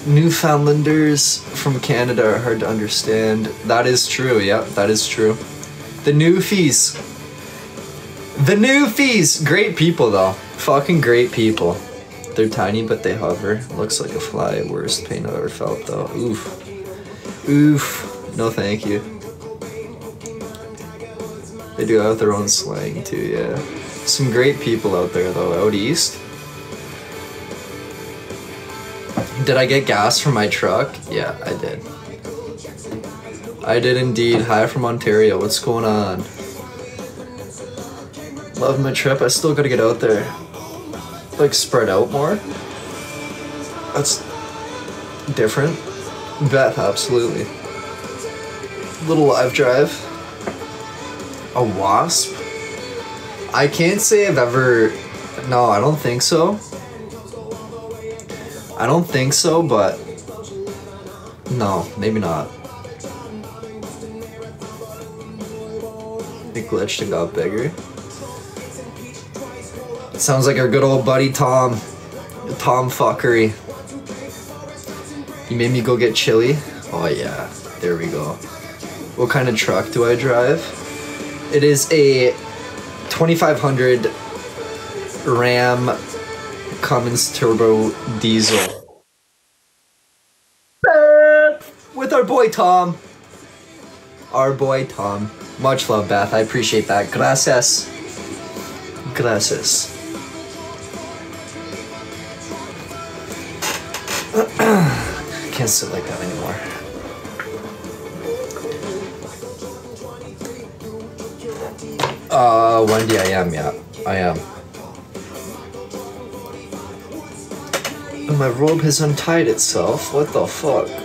Newfoundlanders from Canada are hard to understand. That is true, yeah, that is true. The Newfies. The Newfies! Great people though. Fucking great people. They're tiny but they hover. Looks like a fly. Worst pain I've ever felt though. Oof. Oof. No thank you. They do have their own slang too, yeah. Some great people out there though, out east. Did I get gas for my truck? Yeah, I did. I did indeed. Hi from Ontario. What's going on? Love my trip. I still gotta get out there. Like, spread out more. That's different. Beth, absolutely. Little live drive. A wasp? I can't say I've ever. No, I don't think so. I don't think so, but no, maybe not. It glitched and got bigger. Sounds like our good old buddy Tom. Tom fuckery. You made me go get chili. Oh yeah, there we go. What kind of truck do I drive? It is a 2500 Ram Cummins turbo diesel. With our boy Tom. Our boy Tom. Much love, Beth. I appreciate that. Gracias. Gracias. Can't sit like that anymore. Uh, Wendy, I am, yeah. I am. My robe has untied itself. What the fuck?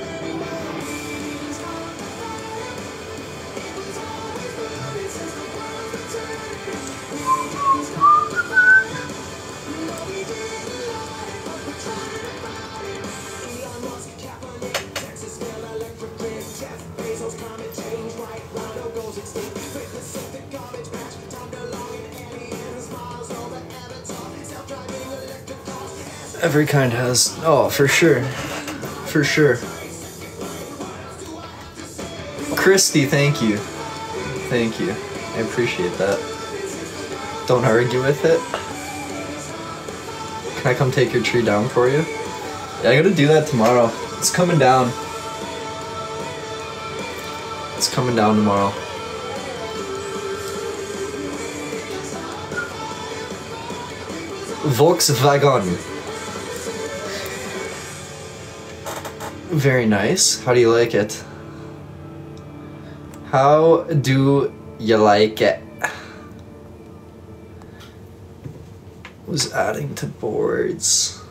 Every kind has. Oh, for sure. For sure. Christy, thank you. Thank you. I appreciate that. Don't argue with it. Can I come take your tree down for you? Yeah, I gotta do that tomorrow. It's coming down. It's coming down tomorrow. Volkswagen. Very nice. How do you like it? How do you like it? Was adding to boards.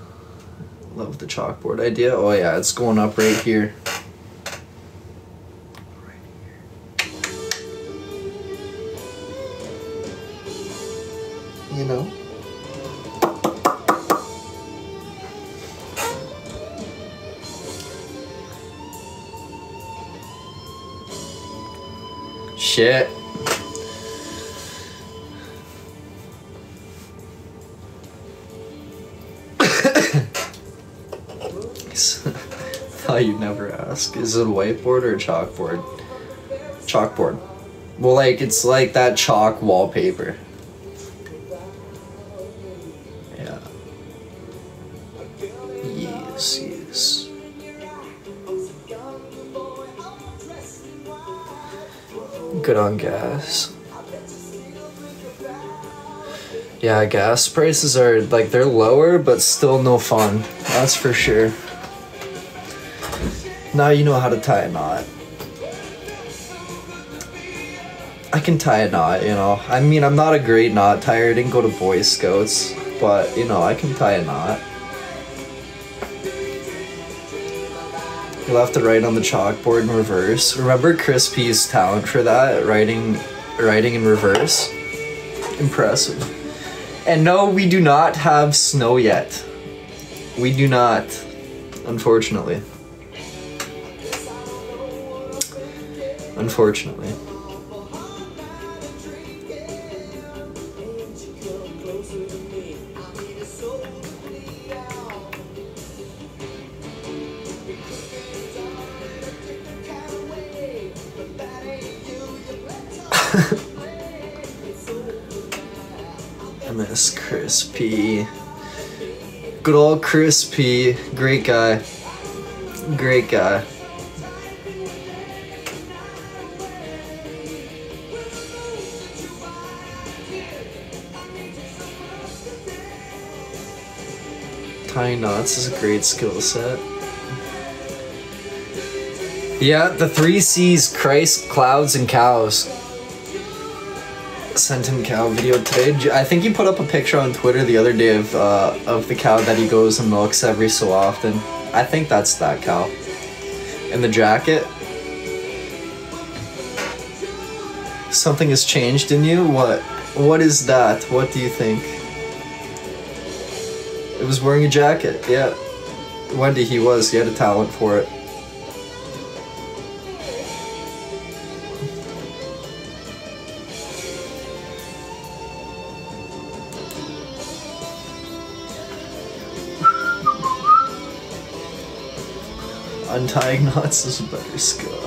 Love the chalkboard idea. Oh yeah, it's going up right here. Is it a whiteboard or a chalkboard? Chalkboard. Well, like, it's like that chalk wallpaper. Yeah. Yes, yes. Good on gas. Yeah, gas prices are like they're lower, but still no fun. That's for sure. Now you know how to tie a knot. I can tie a knot, you know. I mean, I'm not a great knot tire. I didn't go to Boy Scouts, but you know, I can tie a knot. You'll have to write on the chalkboard in reverse. Remember Chris P's talent for that, writing, writing in reverse. Impressive. And no, we do not have snow yet. We do not, unfortunately. Unfortunately. I miss Chris P. Good old Chris P. Great guy. Great guy. Tying knots is a great skill set. Yeah, the three C's Christ, clouds, and cows. Sent him cow video today. I think he put up a picture on Twitter the other day of uh, of the cow that he goes and milks every so often. I think that's that cow. In the jacket. Something has changed in you? What? What is that? What do you think? Was wearing a jacket, yeah. Wendy, he was. He had a talent for it. Untying knots is a better skill.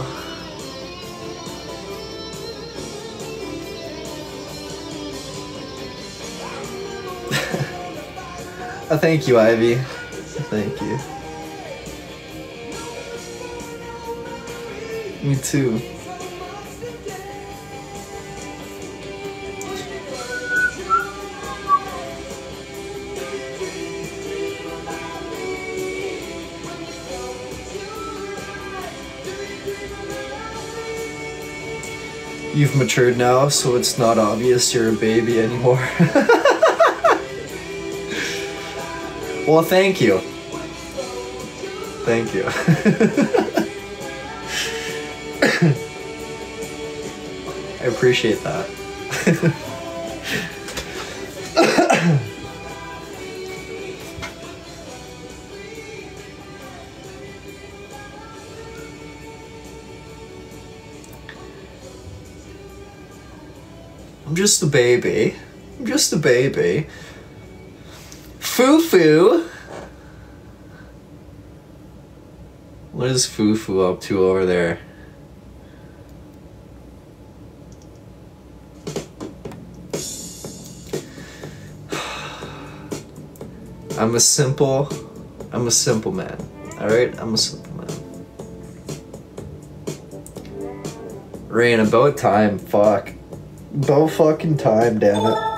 Uh, thank you, Ivy. Thank you. Me too. You've matured now, so it's not obvious you're a baby anymore. well, thank you. Thank you. I appreciate that. I'm just a baby. I'm just a baby. Foo foo. What is Foo Foo up to over there? I'm a simple, I'm a simple man. All right, I'm a simple man. Rain, about time. Fuck. About fucking time, damn it.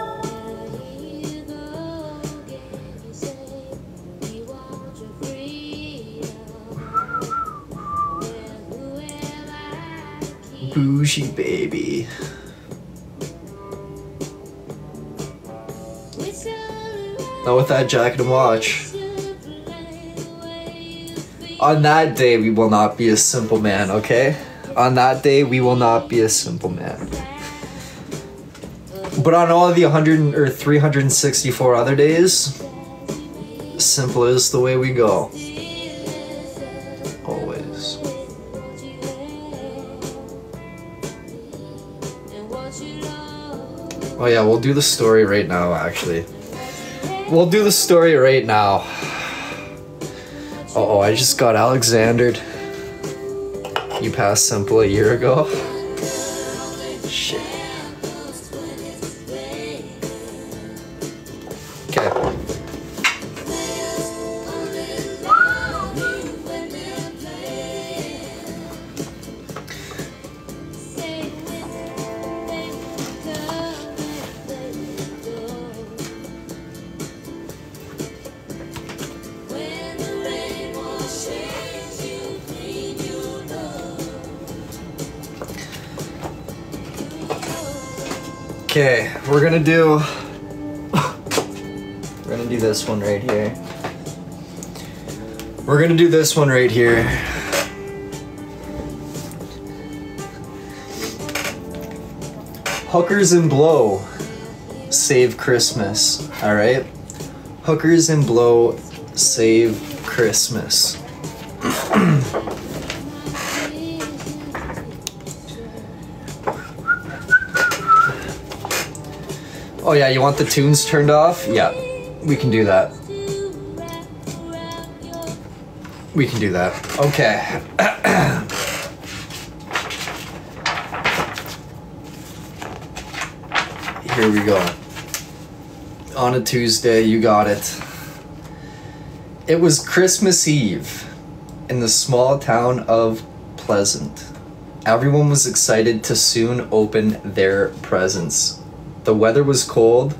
That jacket and watch. On that day, we will not be a simple man, okay? On that day, we will not be a simple man. But on all the 100 or 364 other days, simple is the way we go. Always. Oh yeah, we'll do the story right now actually. We'll do the story right now. Uh oh, I just got Alexandered. You passed simple a year ago. Shit. Gonna do. We're gonna do this one right here. We're gonna do this one right here. Hookers and blow save Christmas. All right. Hookers and blow save Christmas. Oh yeah, you want the tunes turned off? Yeah, we can do that. We can do that. Okay. Here we go. On a Tuesday, you got it. It was Christmas Eve in the small town of Pleasant. Everyone was excited to soon open their presents. The weather was cold.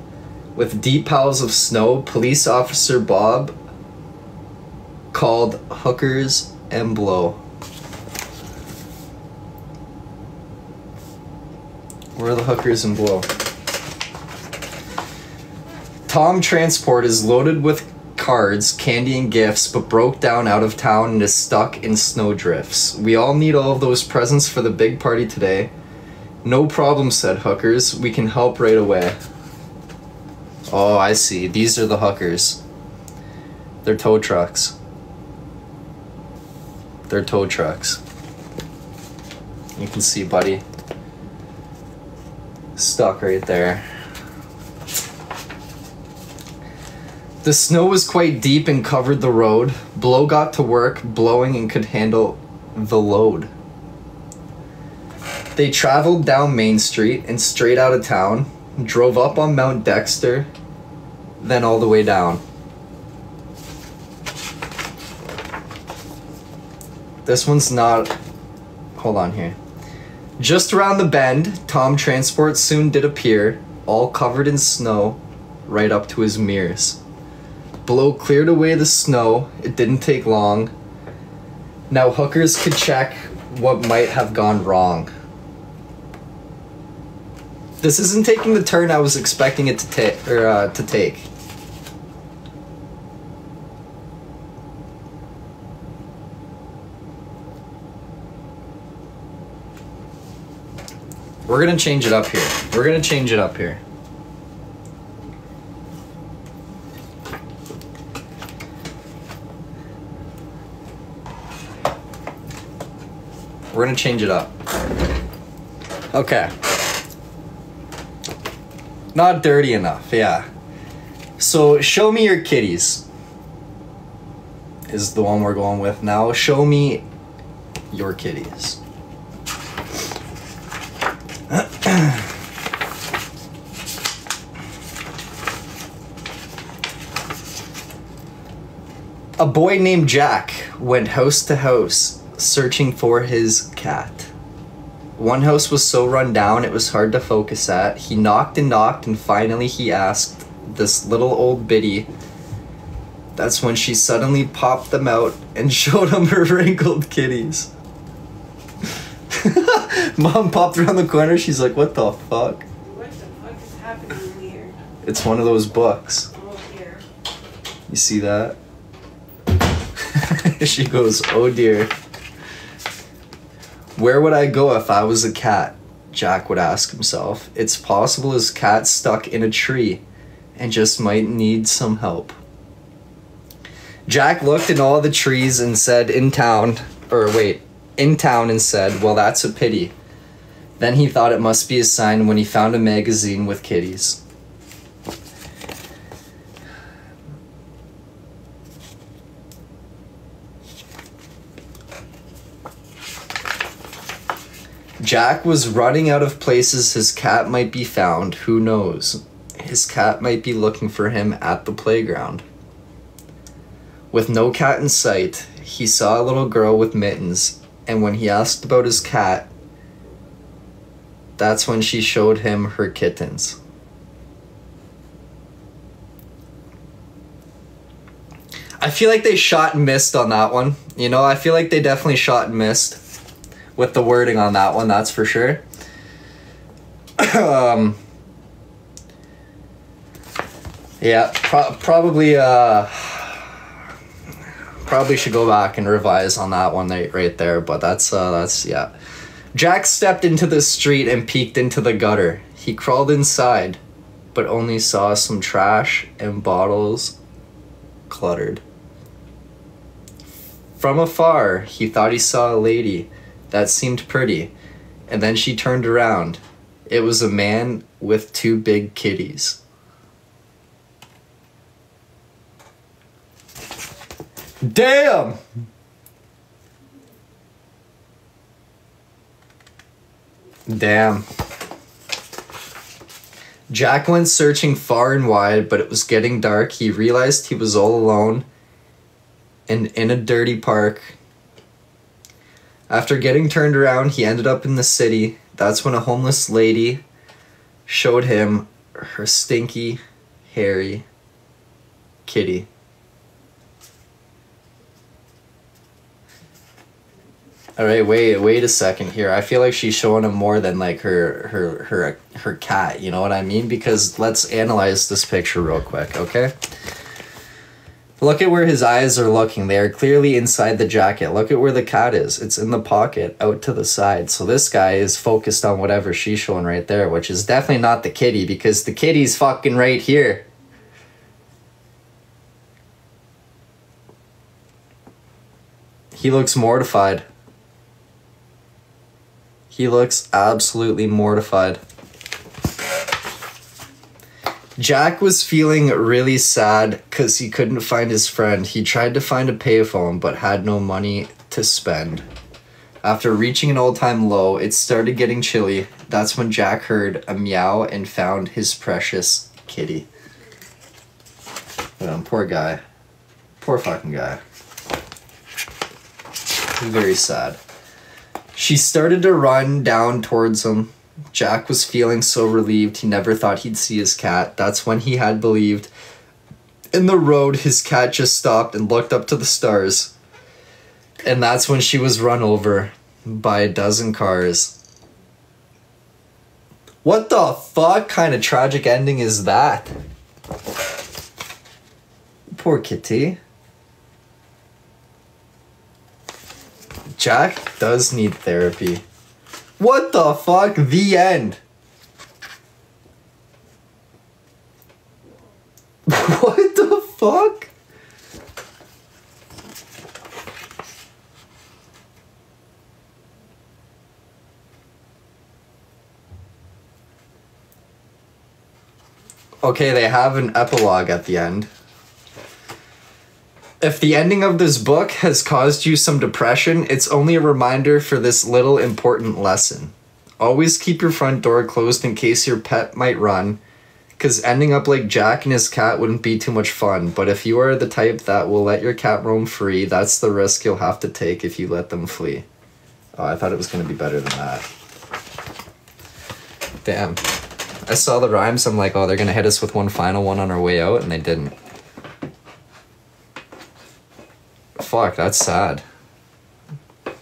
With deep piles of snow, police officer Bob called hookers and blow. Where are the hookers and blow? Tom Transport is loaded with cards, candy, and gifts, but broke down out of town and is stuck in snowdrifts. We all need all of those presents for the big party today. No problem, said Hookers. We can help right away. Oh, I see. These are the hookers. They're tow trucks. They're tow trucks. You can see, buddy. Stuck right there. The snow was quite deep and covered the road. Blow got to work, blowing and could handle the load. They traveled down Main Street and straight out of town, drove up on Mount Dexter, then all the way down. This one's not. Hold on here. Just around the bend, Tom Transport soon did appear, all covered in snow, right up to his mirrors. Blow cleared away the snow, it didn't take long. Now hookers could check what might have gone wrong. This isn't taking the turn I was expecting it to take or uh, to take. We're gonna change it up here. We're gonna change it up here. We're gonna change it up. Okay. Not dirty enough, yeah. So, show me your kitties. Is the one we're going with now. Show me your kitties. A boy named Jack went house to house searching for his cat. One house was so run down it was hard to focus at. He knocked and knocked and finally he asked this little old biddy. That's when she suddenly popped them out and showed him her wrinkled kitties. Mom popped around the corner. She's like, "What the fuck?" What the fuck is happening here? It's one of those books. Oh dear. You see that? she goes, Oh dear. Where would I go if I was a cat? Jack would ask himself. It's possible his cat's stuck in a tree and just might need some help. Jack looked in all the trees and said, In town, or wait, in town and said, Well, that's a pity. Then he thought it must be a sign when he found a magazine with kitties. Jack was running out of places his cat might be found. Who knows? His cat might be looking for him at the playground. With no cat in sight, he saw a little girl with mittens, and when he asked about his cat, that's when she showed him her kittens. I feel like they shot and missed on that one. You know, I feel like they definitely shot and missed with the wording on that one, that's for sure. um, yeah, pro- probably uh, probably should go back and revise on that one right, right there, but that's uh, that's yeah. Jack stepped into the street and peeked into the gutter. He crawled inside, but only saw some trash and bottles cluttered. From afar, he thought he saw a lady that seemed pretty, and then she turned around. It was a man with two big kitties. Damn! Damn. Jack went searching far and wide, but it was getting dark. He realized he was all alone and in a dirty park. After getting turned around, he ended up in the city. That's when a homeless lady showed him her stinky, hairy kitty. All right, wait, wait a second here. I feel like she's showing him more than like her her her her cat. You know what I mean? Because let's analyze this picture real quick, okay? Look at where his eyes are looking. They are clearly inside the jacket. Look at where the cat is. It's in the pocket, out to the side. So this guy is focused on whatever she's showing right there, which is definitely not the kitty because the kitty's fucking right here. He looks mortified. He looks absolutely mortified. Jack was feeling really sad because he couldn't find his friend. He tried to find a payphone but had no money to spend. After reaching an all time low, it started getting chilly. That's when Jack heard a meow and found his precious kitty. Um, poor guy. Poor fucking guy. Very sad. She started to run down towards him. Jack was feeling so relieved he never thought he'd see his cat. That's when he had believed. In the road, his cat just stopped and looked up to the stars. And that's when she was run over by a dozen cars. What the fuck kind of tragic ending is that? Poor kitty. Jack does need therapy. What the fuck? The end. what the fuck? Okay, they have an epilogue at the end. If the ending of this book has caused you some depression, it's only a reminder for this little important lesson. Always keep your front door closed in case your pet might run, because ending up like Jack and his cat wouldn't be too much fun. But if you are the type that will let your cat roam free, that's the risk you'll have to take if you let them flee. Oh, I thought it was going to be better than that. Damn. I saw the rhymes, I'm like, oh, they're going to hit us with one final one on our way out, and they didn't. Fuck, that's sad.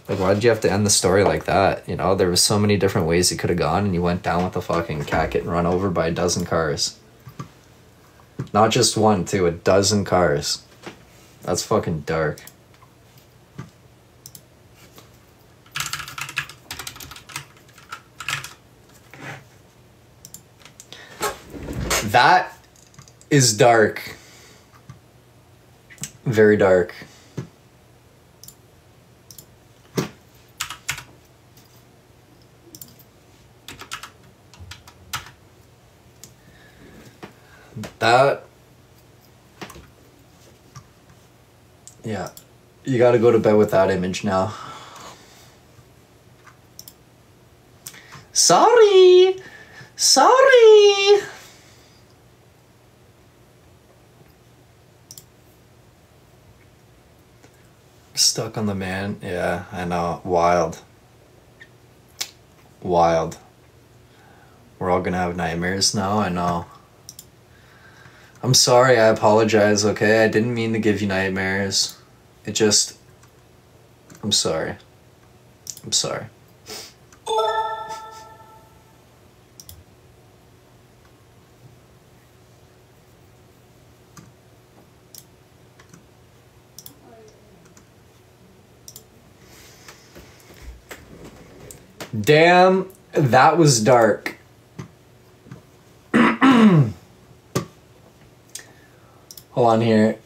Like, why did you have to end the story like that? You know, there was so many different ways it could have gone, and you went down with the fucking cat getting run over by a dozen cars. Not just one, too, a dozen cars. That's fucking dark. That is dark. Very dark. That. Yeah. You gotta go to bed with that image now. Sorry! Sorry! Stuck on the man. Yeah, I know. Wild. Wild. We're all gonna have nightmares now, I know. I'm sorry, I apologize, okay? I didn't mean to give you nightmares. It just. I'm sorry. I'm sorry. Damn, that was dark. On here.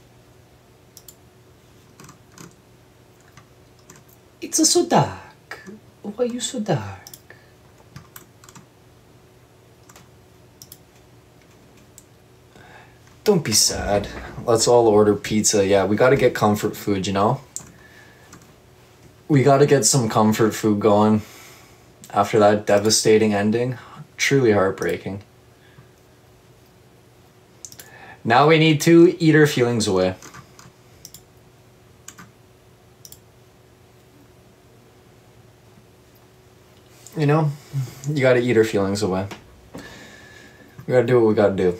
It's so dark. Why are you so dark? Don't be sad. Let's all order pizza. Yeah, we gotta get comfort food, you know? We gotta get some comfort food going after that devastating ending. Truly heartbreaking. Now we need to eat our feelings away. You know, you gotta eat our feelings away. We gotta do what we gotta do.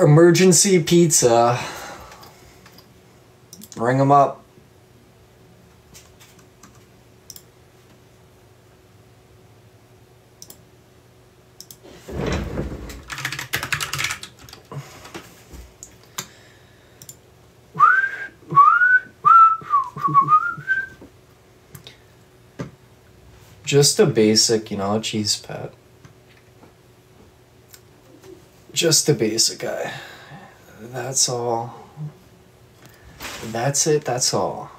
Emergency pizza. Ring them up. Just a basic, you know, cheese pat. Just a basic guy. That's all. That's it, that's all.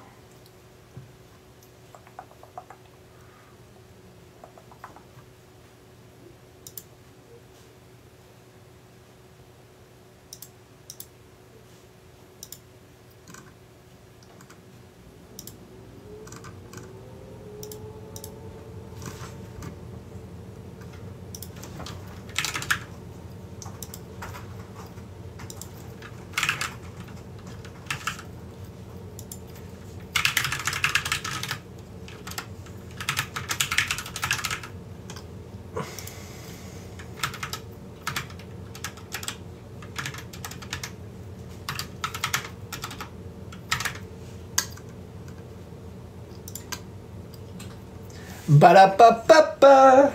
Ba-da-ba-ba-ba.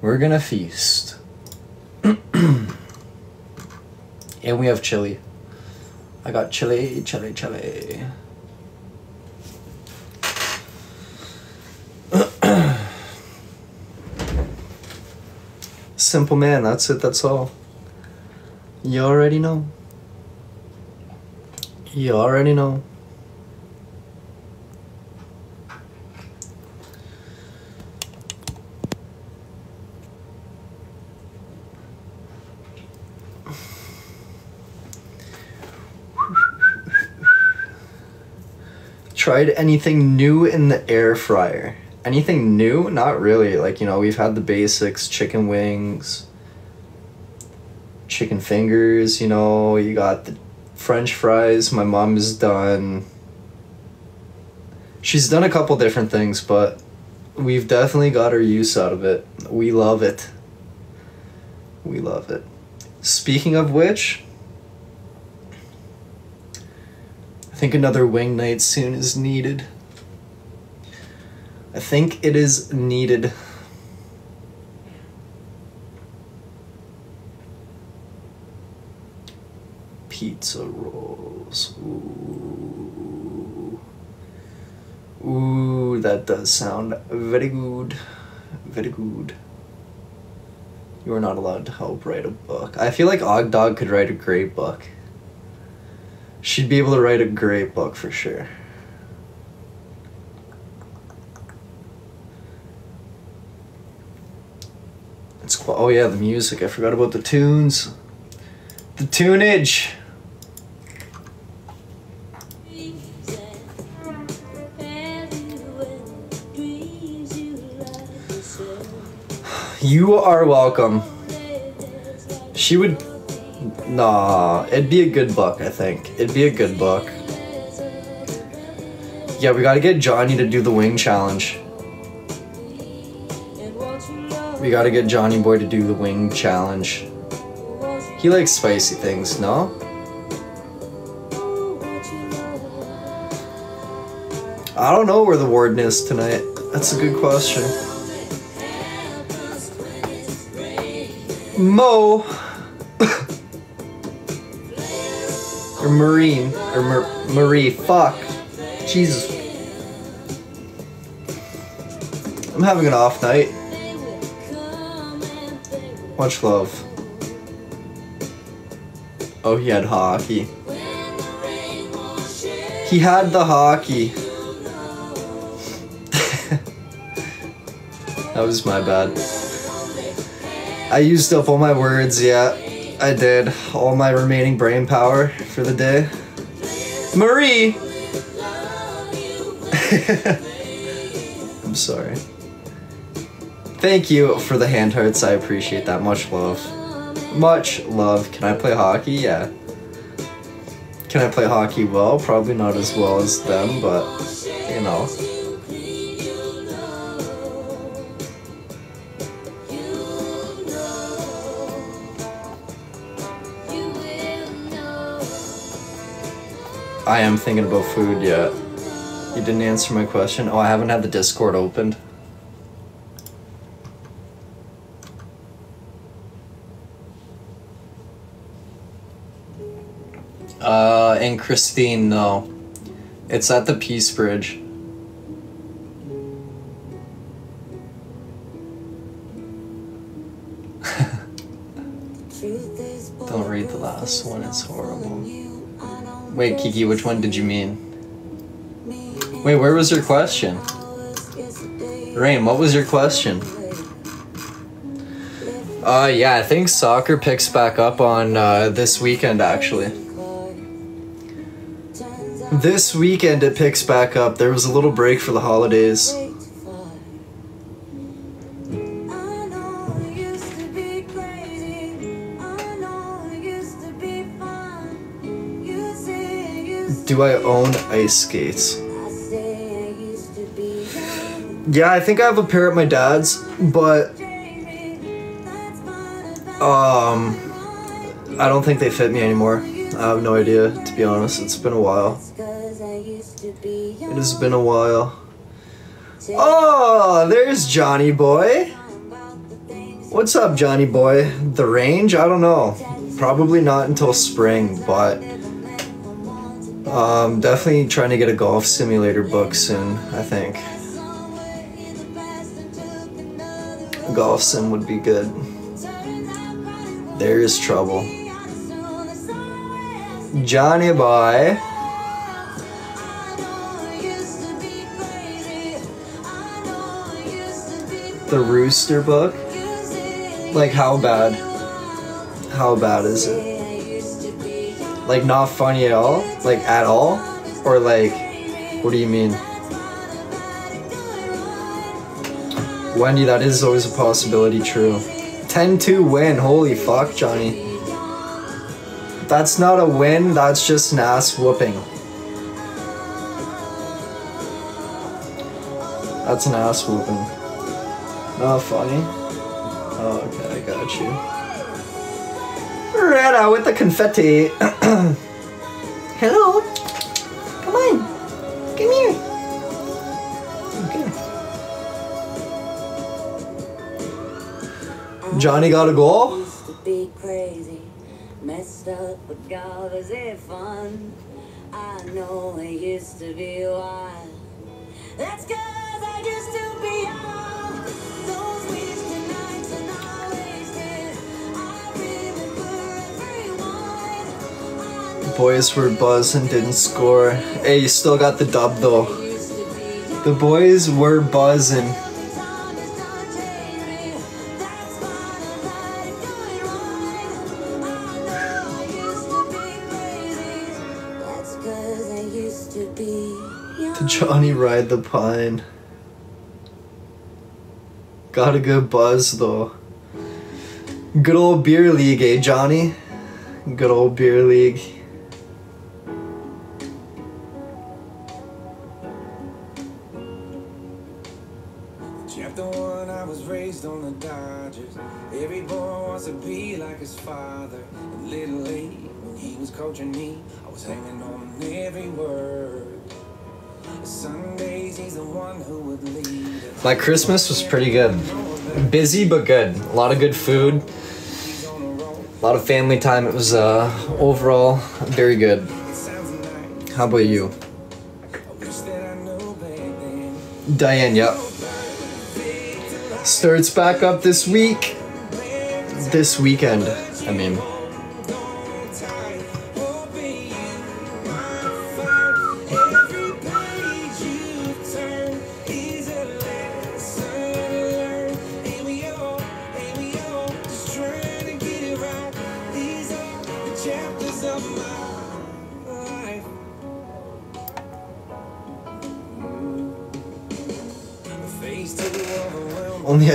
We're gonna feast. and we have chili. I got chili, chili, chili. Simple man, that's it, that's all. You already know. You already know. Tried anything new in the air fryer? Anything new? Not really. Like, you know, we've had the basics chicken wings, chicken fingers, you know, you got the french fries. My mom has done. She's done a couple different things, but we've definitely got our use out of it. We love it. We love it. Speaking of which, I think another wing night soon is needed. I think it is needed. Pizza rolls. Ooh. Ooh, that does sound very good. Very good. You are not allowed to help write a book. I feel like Ogdog could write a great book. She'd be able to write a great book for sure. It's oh yeah, the music. I forgot about the tunes. The tunage. You are welcome. She would. Nah, it'd be a good book, I think. It'd be a good book. Yeah, we gotta get Johnny to do the wing challenge. We gotta get Johnny Boy to do the wing challenge. He likes spicy things, no? I don't know where the warden is tonight. That's a good question. Mo. Or Marine. Or Mar- Marie. Fuck. Jesus. I'm having an off night. Much love. Oh, he had hockey. He had the hockey. that was my bad. I used up all my words, yeah. I did. All my remaining brain power for the day. Marie! I'm sorry. Thank you for the hand hearts. I appreciate that. Much love. Much love. Can I play hockey? Yeah. Can I play hockey well? Probably not as well as them, but you know. I am thinking about food yet. You didn't answer my question. Oh, I haven't had the Discord opened. Uh, and Christine, no. It's at the Peace Bridge. Don't read the last one, it's horrible. Wait, Kiki, which one did you mean? Wait, where was your question? Rain, what was your question? Uh, yeah, I think soccer picks back up on uh, this weekend, actually. This weekend it picks back up. There was a little break for the holidays. Do I own ice skates? Yeah, I think I have a pair at my dad's, but um I don't think they fit me anymore. I have no idea, to be honest. It's been a while. It has been a while. Oh, there's Johnny Boy. What's up, Johnny Boy? The range? I don't know. Probably not until spring, but um, definitely trying to get a golf simulator book soon. I think a golf sim would be good. There is trouble. Johnny Boy. The Rooster book. Like how bad? How bad is it? Like not funny at all? Like at all? Or like what do you mean? Wendy, that is always a possibility true. 10-2 win, holy fuck, Johnny. That's not a win, that's just an ass whooping. That's an ass whooping. Not funny. Oh, okay, I got you. Rana with the confetti. Hello. Come on. Come here. Okay. Johnny got a goal. used to be crazy, messed up, but God was it fun. I know it used to be wild. That's cause I used to be young. Those Boys were buzz and didn't score. Hey, you still got the dub though. The boys were buzzing. To Johnny ride the pine. Got a good buzz though. Good old beer league, eh, Johnny? Good old beer league. Was hanging on every word. Sundays, he's the one who would lead. My Christmas was pretty good. Busy but good. A lot of good food. A lot of family time. It was uh, overall very good. How about you? Diane, yep. Starts back up this week. This weekend, I mean.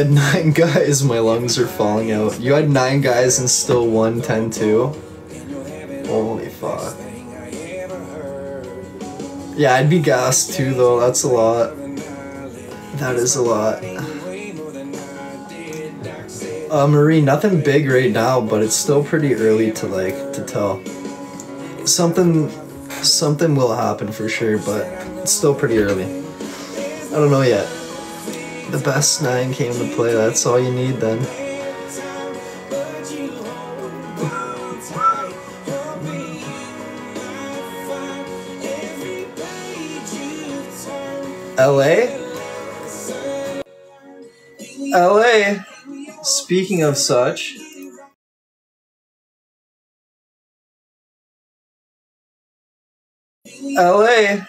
Had nine guys, my lungs are falling out. You had nine guys and still won 10 2. Holy fuck. Yeah, I'd be gassed too, though. That's a lot. That is a lot. Uh, Marie, nothing big right now, but it's still pretty early to like to tell. Something, something will happen for sure, but it's still pretty early. I don't know yet. The best nine came to play. That's all you need then. LA? LA? Speaking of such. LA?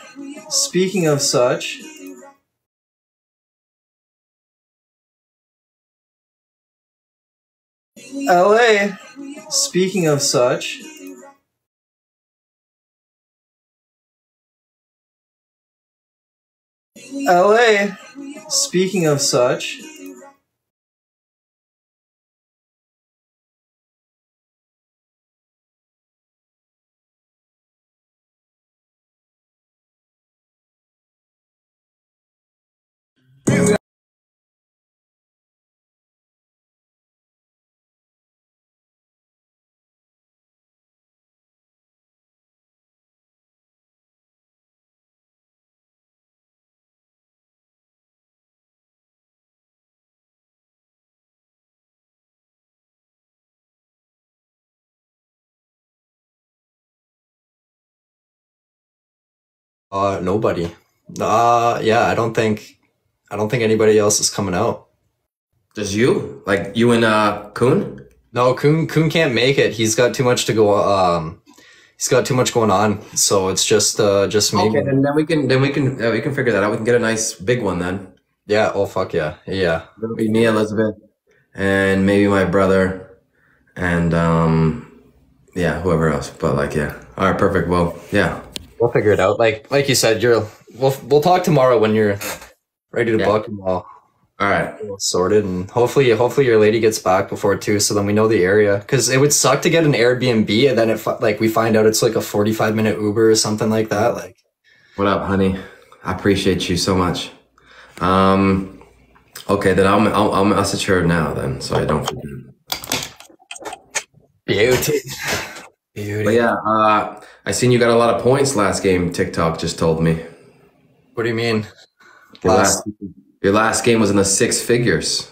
Speaking of such. LA? Speaking of such. LA? Speaking of such. Uh, nobody. Uh, yeah, I don't think, I don't think anybody else is coming out. Just you? Like you and uh Kun? No, Kuhn, Kuhn can't make it. He's got too much to go, um, he's got too much going on. So it's just, uh, just me. Okay, then, then we can then we can uh, we can figure that out. We can get a nice big one then. Yeah. Oh, fuck yeah. Yeah. It'll be me, Elizabeth, and maybe my brother, and um, yeah, whoever else. But like, yeah. All right, perfect. Well, yeah. We'll figure it out. Like, like you said, you're, we'll, we'll talk tomorrow when you're ready to Yeah. book and all All right. sorted. And hopefully, hopefully your lady gets back before two. So then we know the area. Cause it would suck to get an Airbnb and then it, like, we find out it's like a 45 minute Uber or something like that. Like, What up, honey? I appreciate you so much. Um, okay, then I'll I'll, I'll message her now then, so I don't forget. beauty. Beauty. But yeah, uh, I seen you got a lot of points last game. TikTok just told me What do you mean? your Last- your last game was in the six figures.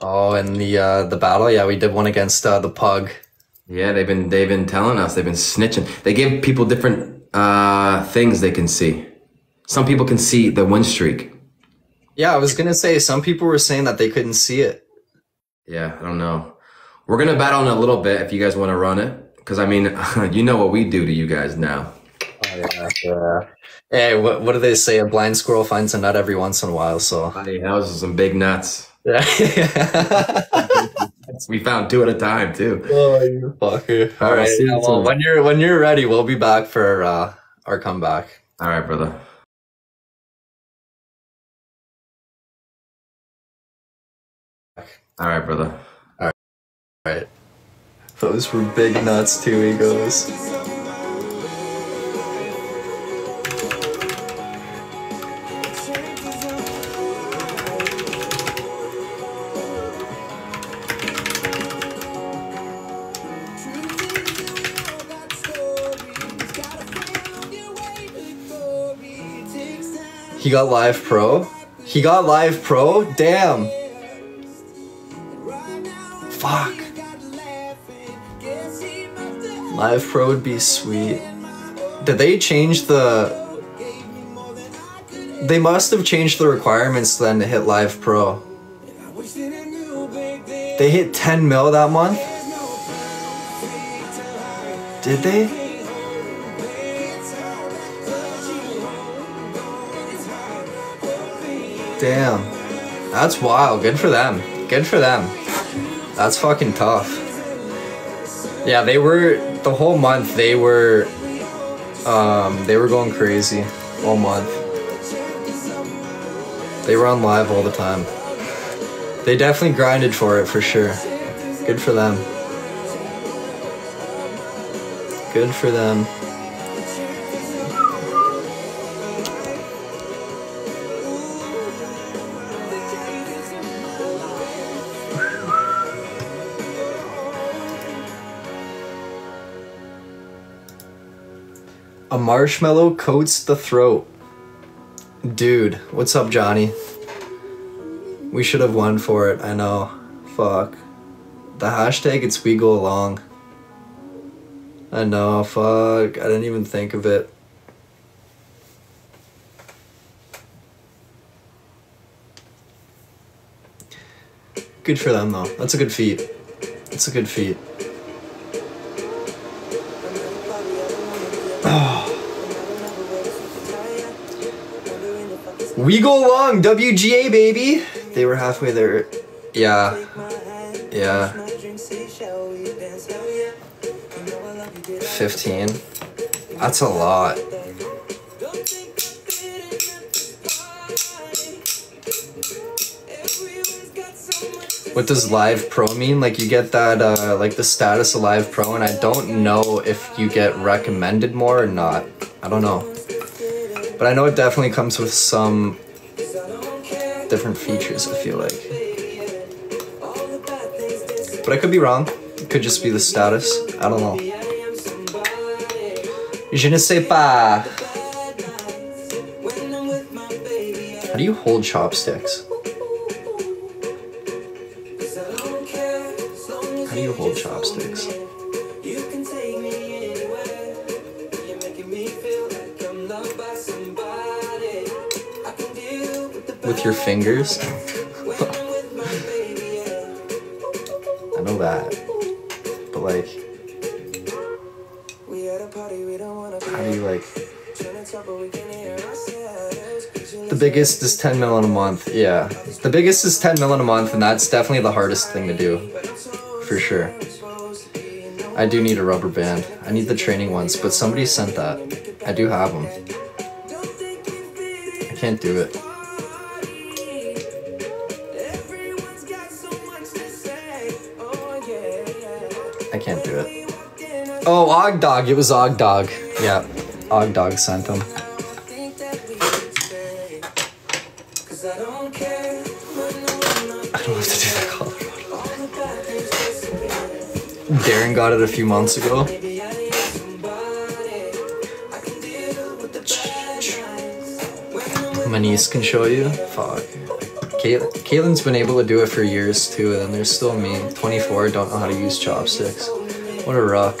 Oh, and the, uh, the battle. Yeah. We did one against, uh, the pug. Yeah, they've been they've been telling us they've been snitching. They give people different uh things they can see. Some people can see the win streak. Yeah. I was going to say some people were saying that they couldn't see it. Yeah, I don't know. We're gonna battle in a little bit if you guys want to run it, because I mean, you know what we do to you guys now. Oh, yeah. Yeah. Hey, what, what do they say? A blind squirrel finds a nut every once in a while. So, those are some big nuts. yeah. We found two at a time too. Oh, you fucker. All right. yeah, well, when you're when you're ready, we'll be back for uh, our comeback. All right, brother. All right, brother. All right. Those were big nuts too. He goes. He got live pro. He got live pro. Damn. Fuck. Live Pro would be sweet. Did they change the. They must have changed the requirements then to hit Live Pro. They hit 10 mil that month? Did they? Damn. That's wild. Good for them. Good for them. That's fucking tough. Yeah, they were the whole month they were um they were going crazy all month. They were on live all the time. They definitely grinded for it for sure. Good for them. Good for them. A marshmallow coats the throat. Dude, what's up, Johnny? We should have won for it, I know. Fuck. The hashtag it's we go along. I know, fuck. I didn't even think of it. Good for them though. That's a good feat. That's a good feat. We go along, WGA baby. They were halfway there. Yeah. Yeah. 15. That's a lot. What does live pro mean? Like you get that uh like the status of live pro and I don't know if you get recommended more or not. I don't know. But I know it definitely comes with some different features, I feel like. But I could be wrong. It could just be the status. I don't know. Je ne sais pas. How do you hold chopsticks? Fingers. I know that, but like, how do you like? The biggest is 10 mil in a month. Yeah, the biggest is 10 mil in a month, and that's definitely the hardest thing to do, for sure. I do need a rubber band. I need the training ones, but somebody sent that. I do have them. I can't do it. Oh, Ogdog. It was Ogdog. Yeah, Ogdog sent them. think that we should stay. Cause I don't care when the I don't have to do the Colorado. all the bad things disappear. Darren got it a few months ago. Maybe I need somebody. I can deal with the bad times. When I'm with My niece can show you. Fuck. Caitlin's been able to do it for years too, and then there's still me, 24, don't know how to use chopsticks. What a rock.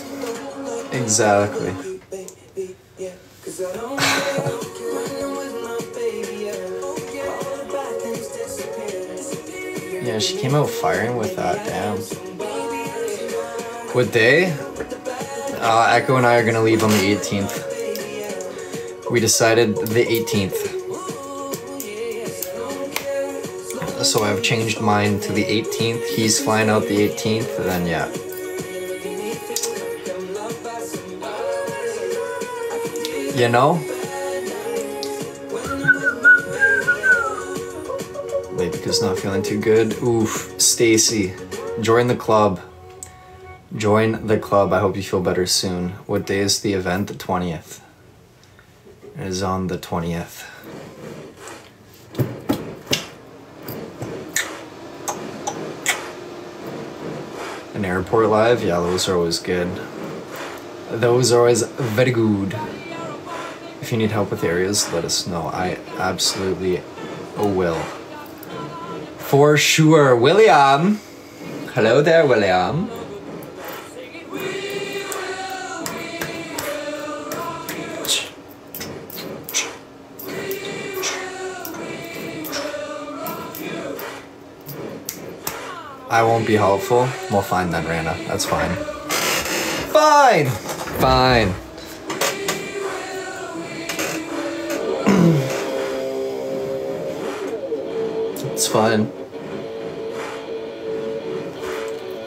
Exactly. Yeah, she came out firing with that, damn. What day? Uh, Echo and I are gonna leave on the 18th. We decided the 18th. So I've changed mine to the 18th. He's flying out the 18th, and then yeah. You know? Baby's not feeling too good. Oof, Stacy, join the club. Join the club. I hope you feel better soon. What day is the event? The 20th. It is on the 20th. An airport live? Yeah, those are always good. Those are always very good. If you need help with areas, let us know. I absolutely will. For sure. William! Hello there, William. I won't be helpful. Well, fine then, Rana. That's fine. Fine! Fine. Fine.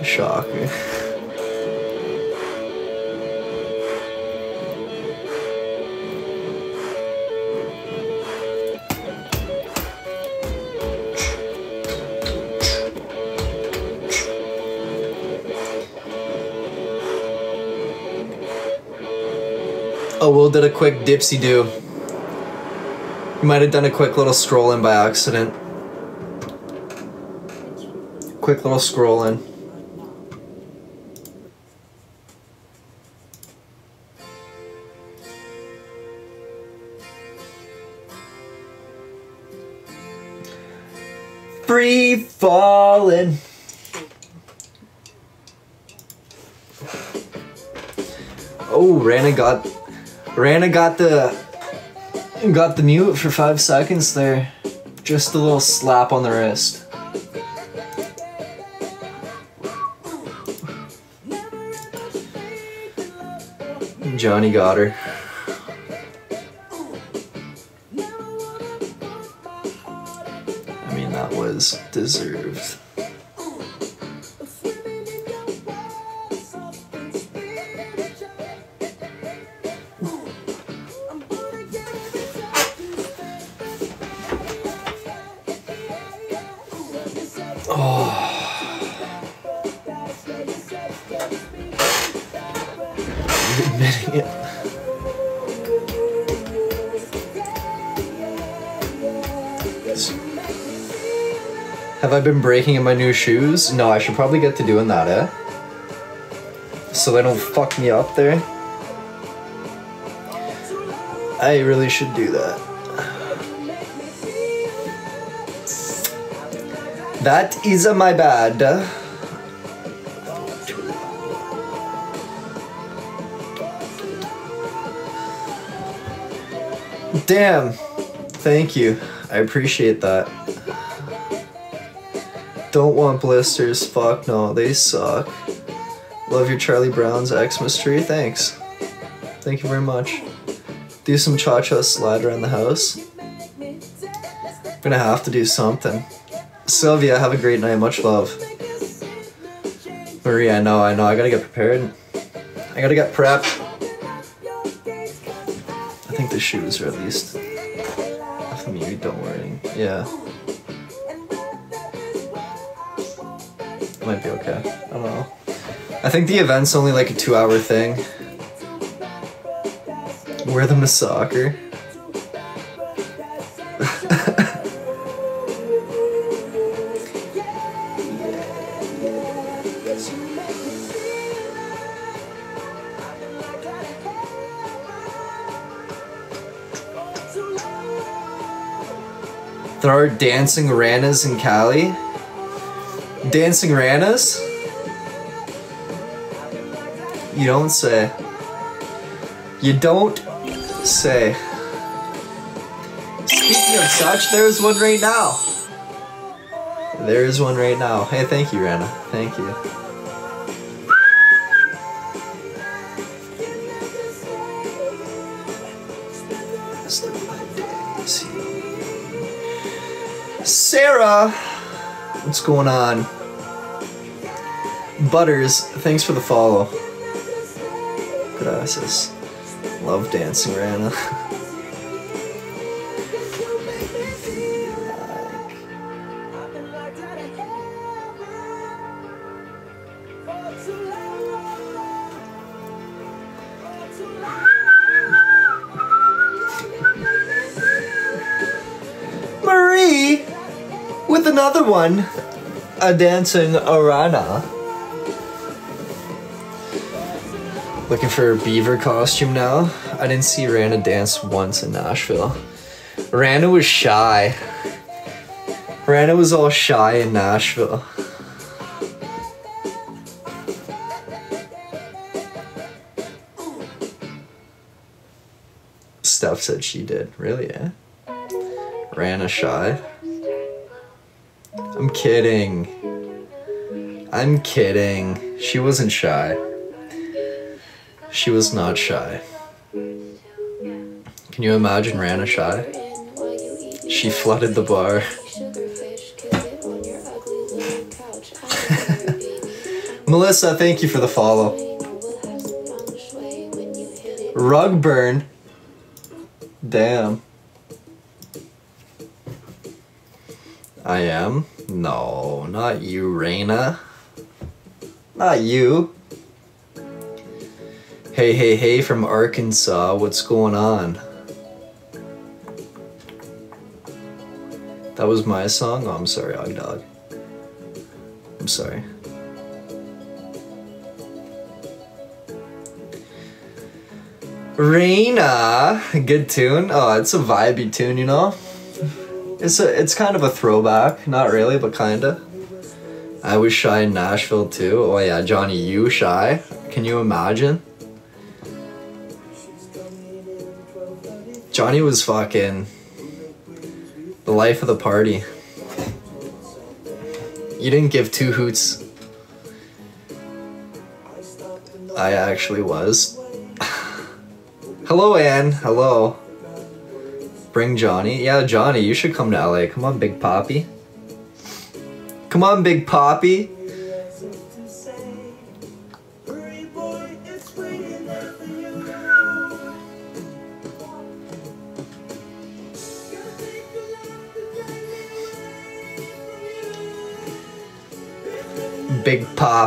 Shocker. Oh, Will did a quick dipsy do. You might have done a quick little scroll in by accident. Quick little scroll in. Free falling. Oh, Rana got Rana got the got the mute for five seconds there. Just a little slap on the wrist. Johnny got her. I mean, that was deserved. I been breaking in my new shoes? No, I should probably get to doing that, eh? So they don't fuck me up there. I really should do that. That is my bad. Damn. Thank you. I appreciate that. Don't want blisters. Fuck no, they suck. Love your Charlie Brown's Xmas tree. Thanks. Thank you very much. Do some cha cha slide around the house. Gonna have to do something. Sylvia, have a great night. Much love. Maria, I know, I know. I gotta get prepared. I gotta get prepped. I think the shoes are at least. Me, don't worry. Yeah. Might be okay. I don't know. I think the event's only like a two hour thing. Wear them to soccer. There are dancing ranas in Cali. Dancing ranas? You don't say. You don't say. Speaking of such, there's one right now. There is one right now. Hey, thank you, Rana. Thank you. Sarah, what's going on? Butters, thanks for the follow. Gracias. Love dancing, Rana. Marie, with another one, a dancing Arana. Looking for a beaver costume now. I didn't see Randa dance once in Nashville. Randa was shy. Randa was all shy in Nashville. Steph said she did. Really, eh? Rana shy. I'm kidding. I'm kidding. She wasn't shy. She was not shy. Can you imagine Rana shy? She flooded the bar. Melissa, thank you for the follow. Rug burn. Damn. I am? No, not you, Raina. Not you. Hey, hey, hey from Arkansas, what's going on? That was my song? Oh, I'm sorry, Og Dog. I'm sorry. Raina, good tune. Oh, it's a vibey tune, you know. It's a, it's kind of a throwback. Not really, but kinda. I was shy in Nashville too. Oh yeah, Johnny, you shy? Can you imagine? Johnny was fucking the life of the party. You didn't give two hoots. I actually was. Hello, Anne. Hello. Bring Johnny. Yeah, Johnny, you should come to LA. Come on, Big Poppy. Come on, Big Poppy.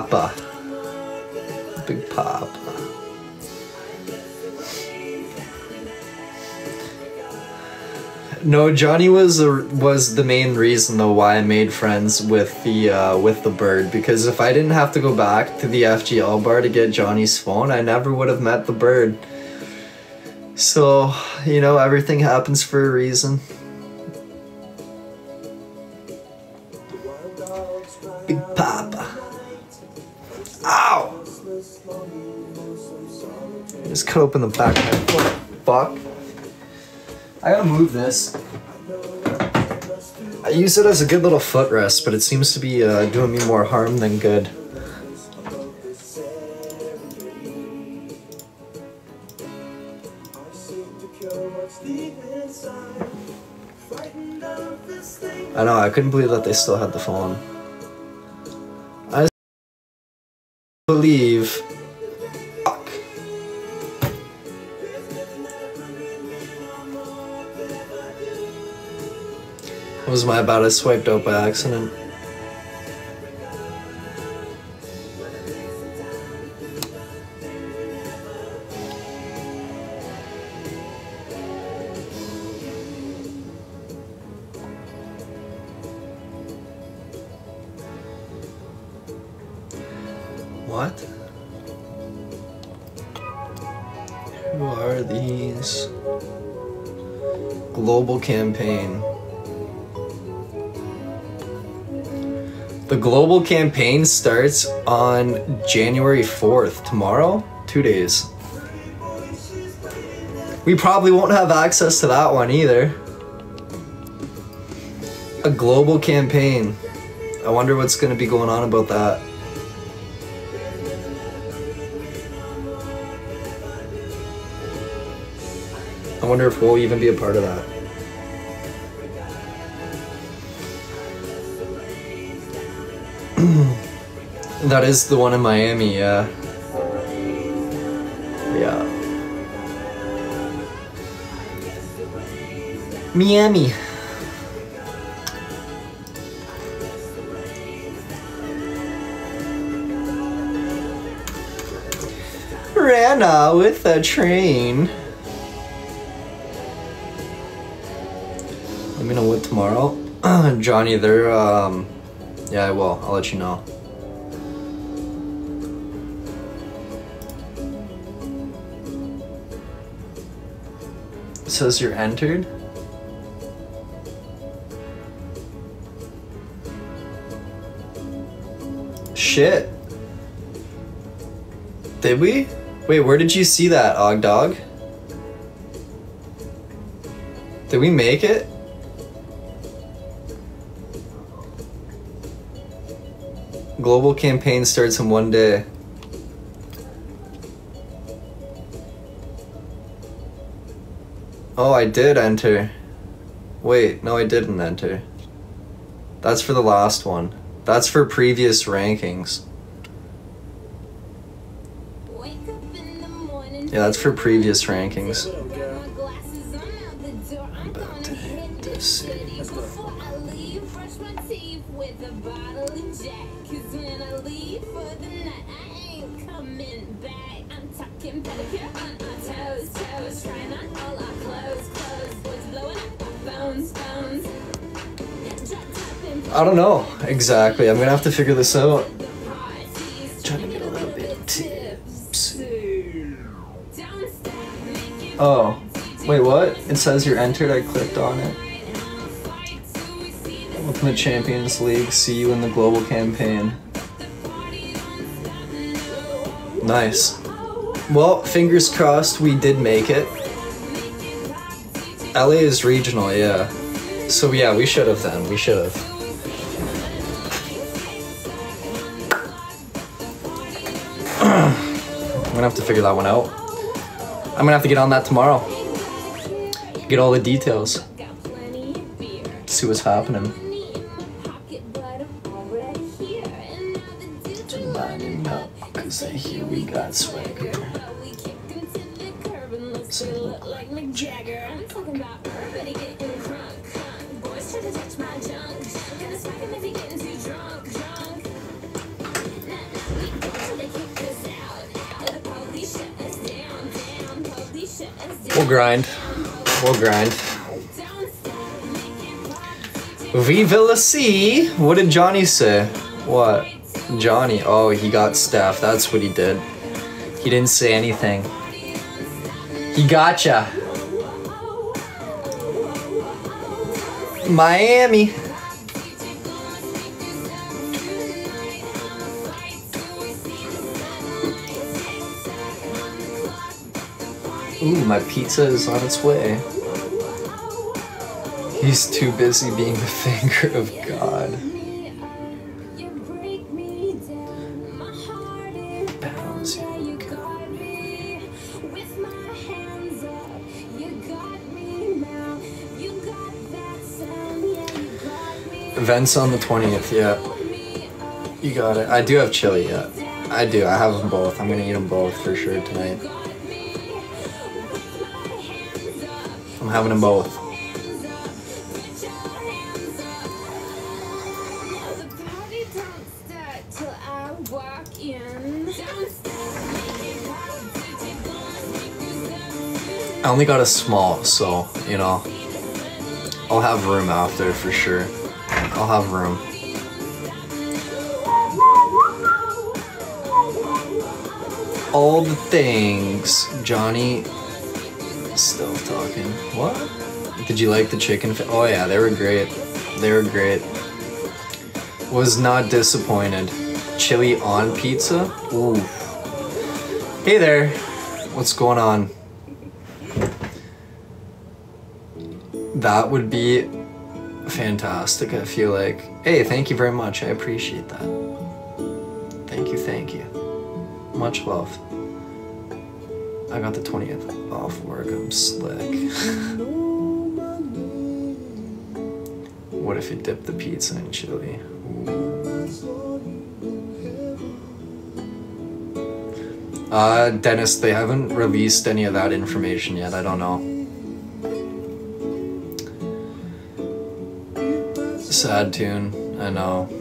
Papa. Big Papa. No, Johnny was a, was the main reason though why I made friends with the uh, with the bird because if I didn't have to go back to the FGL bar to get Johnny's phone, I never would have met the bird. So, you know, everything happens for a reason. Cut open the back. Fuck. I gotta move this. I use it as a good little footrest, but it seems to be uh, doing me more harm than good. I know, I couldn't believe that they still had the phone. I believe. Was my bad, I swiped out by accident. Campaign starts on January 4th, tomorrow? Two days. We probably won't have access to that one either. A global campaign. I wonder what's going to be going on about that. I wonder if we'll even be a part of that. That is the one in Miami, yeah. Yeah. Miami. Rana with a train. Let me know what tomorrow. Johnny, they're um yeah, I will. I'll let you know. Says you're entered. Shit. Did we? Wait, where did you see that, Og Dog? Did we make it? Global campaign starts in one day. Oh, I did enter. Wait, no, I didn't enter. That's for the last one. That's for previous rankings. Yeah, that's for previous rankings. Exactly. I'm gonna have to figure this out. Trying to get a little bit of tips. Oh, wait, what? It says you're entered. I clicked on it. Welcome Ultimate Champions League. See you in the global campaign. Nice. Well, fingers crossed we did make it. LA is regional, yeah. So yeah, we should have then. We should have. Gonna have to figure that one out. I'm gonna have to get on that tomorrow. Get all the details. See what's happening. Viva la see. What did Johnny say? What? Johnny. Oh, he got Steph. That's what he did. He didn't say anything. He gotcha. Miami. Ooh, my pizza is on its way. He's too busy being the finger of God. Events on the 20th, yeah. You got it. I do have chili, yeah. I do. I have them both. I'm gonna eat them both for sure tonight. I'm having them both. I only got a small, so, you know, I'll have room after for sure. I'll have room. All the things. Johnny still talking. What? Did you like the chicken? Oh yeah, they were great. They were great. Was not disappointed. Chili on pizza? Ooh. Hey there. What's going on? That would be fantastic, I feel like. Hey, thank you very much. I appreciate that. Thank you, thank you. Much love. I got the 20th off work. I'm slick. what if you dip the pizza in chili? Uh, Dennis, they haven't released any of that information yet. I don't know. Sad tune. I know.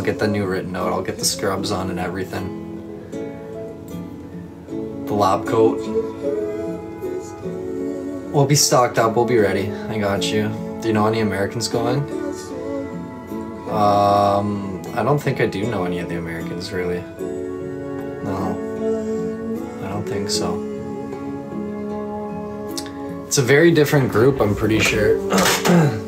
I'll get the new written note. I'll get the scrubs on and everything. The lab coat. We'll be stocked up. We'll be ready. I got you. Do you know any Americans going? Um, I don't think I do know any of the Americans really. No, I don't think so. It's a very different group, I'm pretty sure.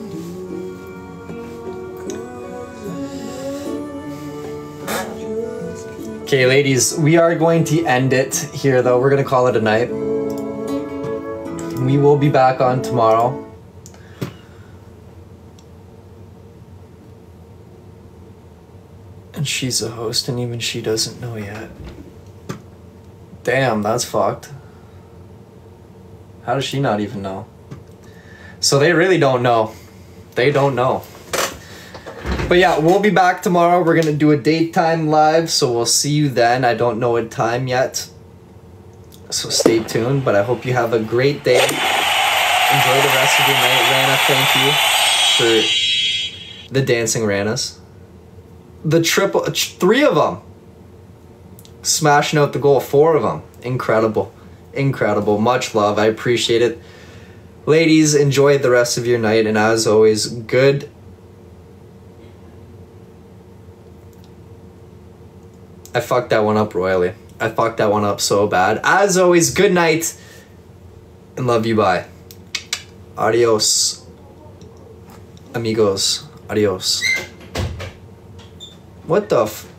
okay, ladies, we are going to end it here though. We're to call it a night. We will be back on tomorrow. And she's a host, and even she doesn't know yet. Damn, that's fucked. How does she not even know? So they really don't know. They don't know. But yeah, we'll be back tomorrow. We're gonna do a daytime live, so we'll see you then. I don't know what time yet. So stay tuned, but I hope you have a great day. Enjoy the rest of your night. Rana, thank you for the dancing Ranas. The triple, three of them. Smashing out the goal, four of them. Incredible. Incredible. Much love. I appreciate it. Ladies, enjoy the rest of your night, and as always, good. I fucked that one up royally. I fucked that one up so bad. As always, good night, and love you. Bye. Adios. Amigos. Adios. What the f-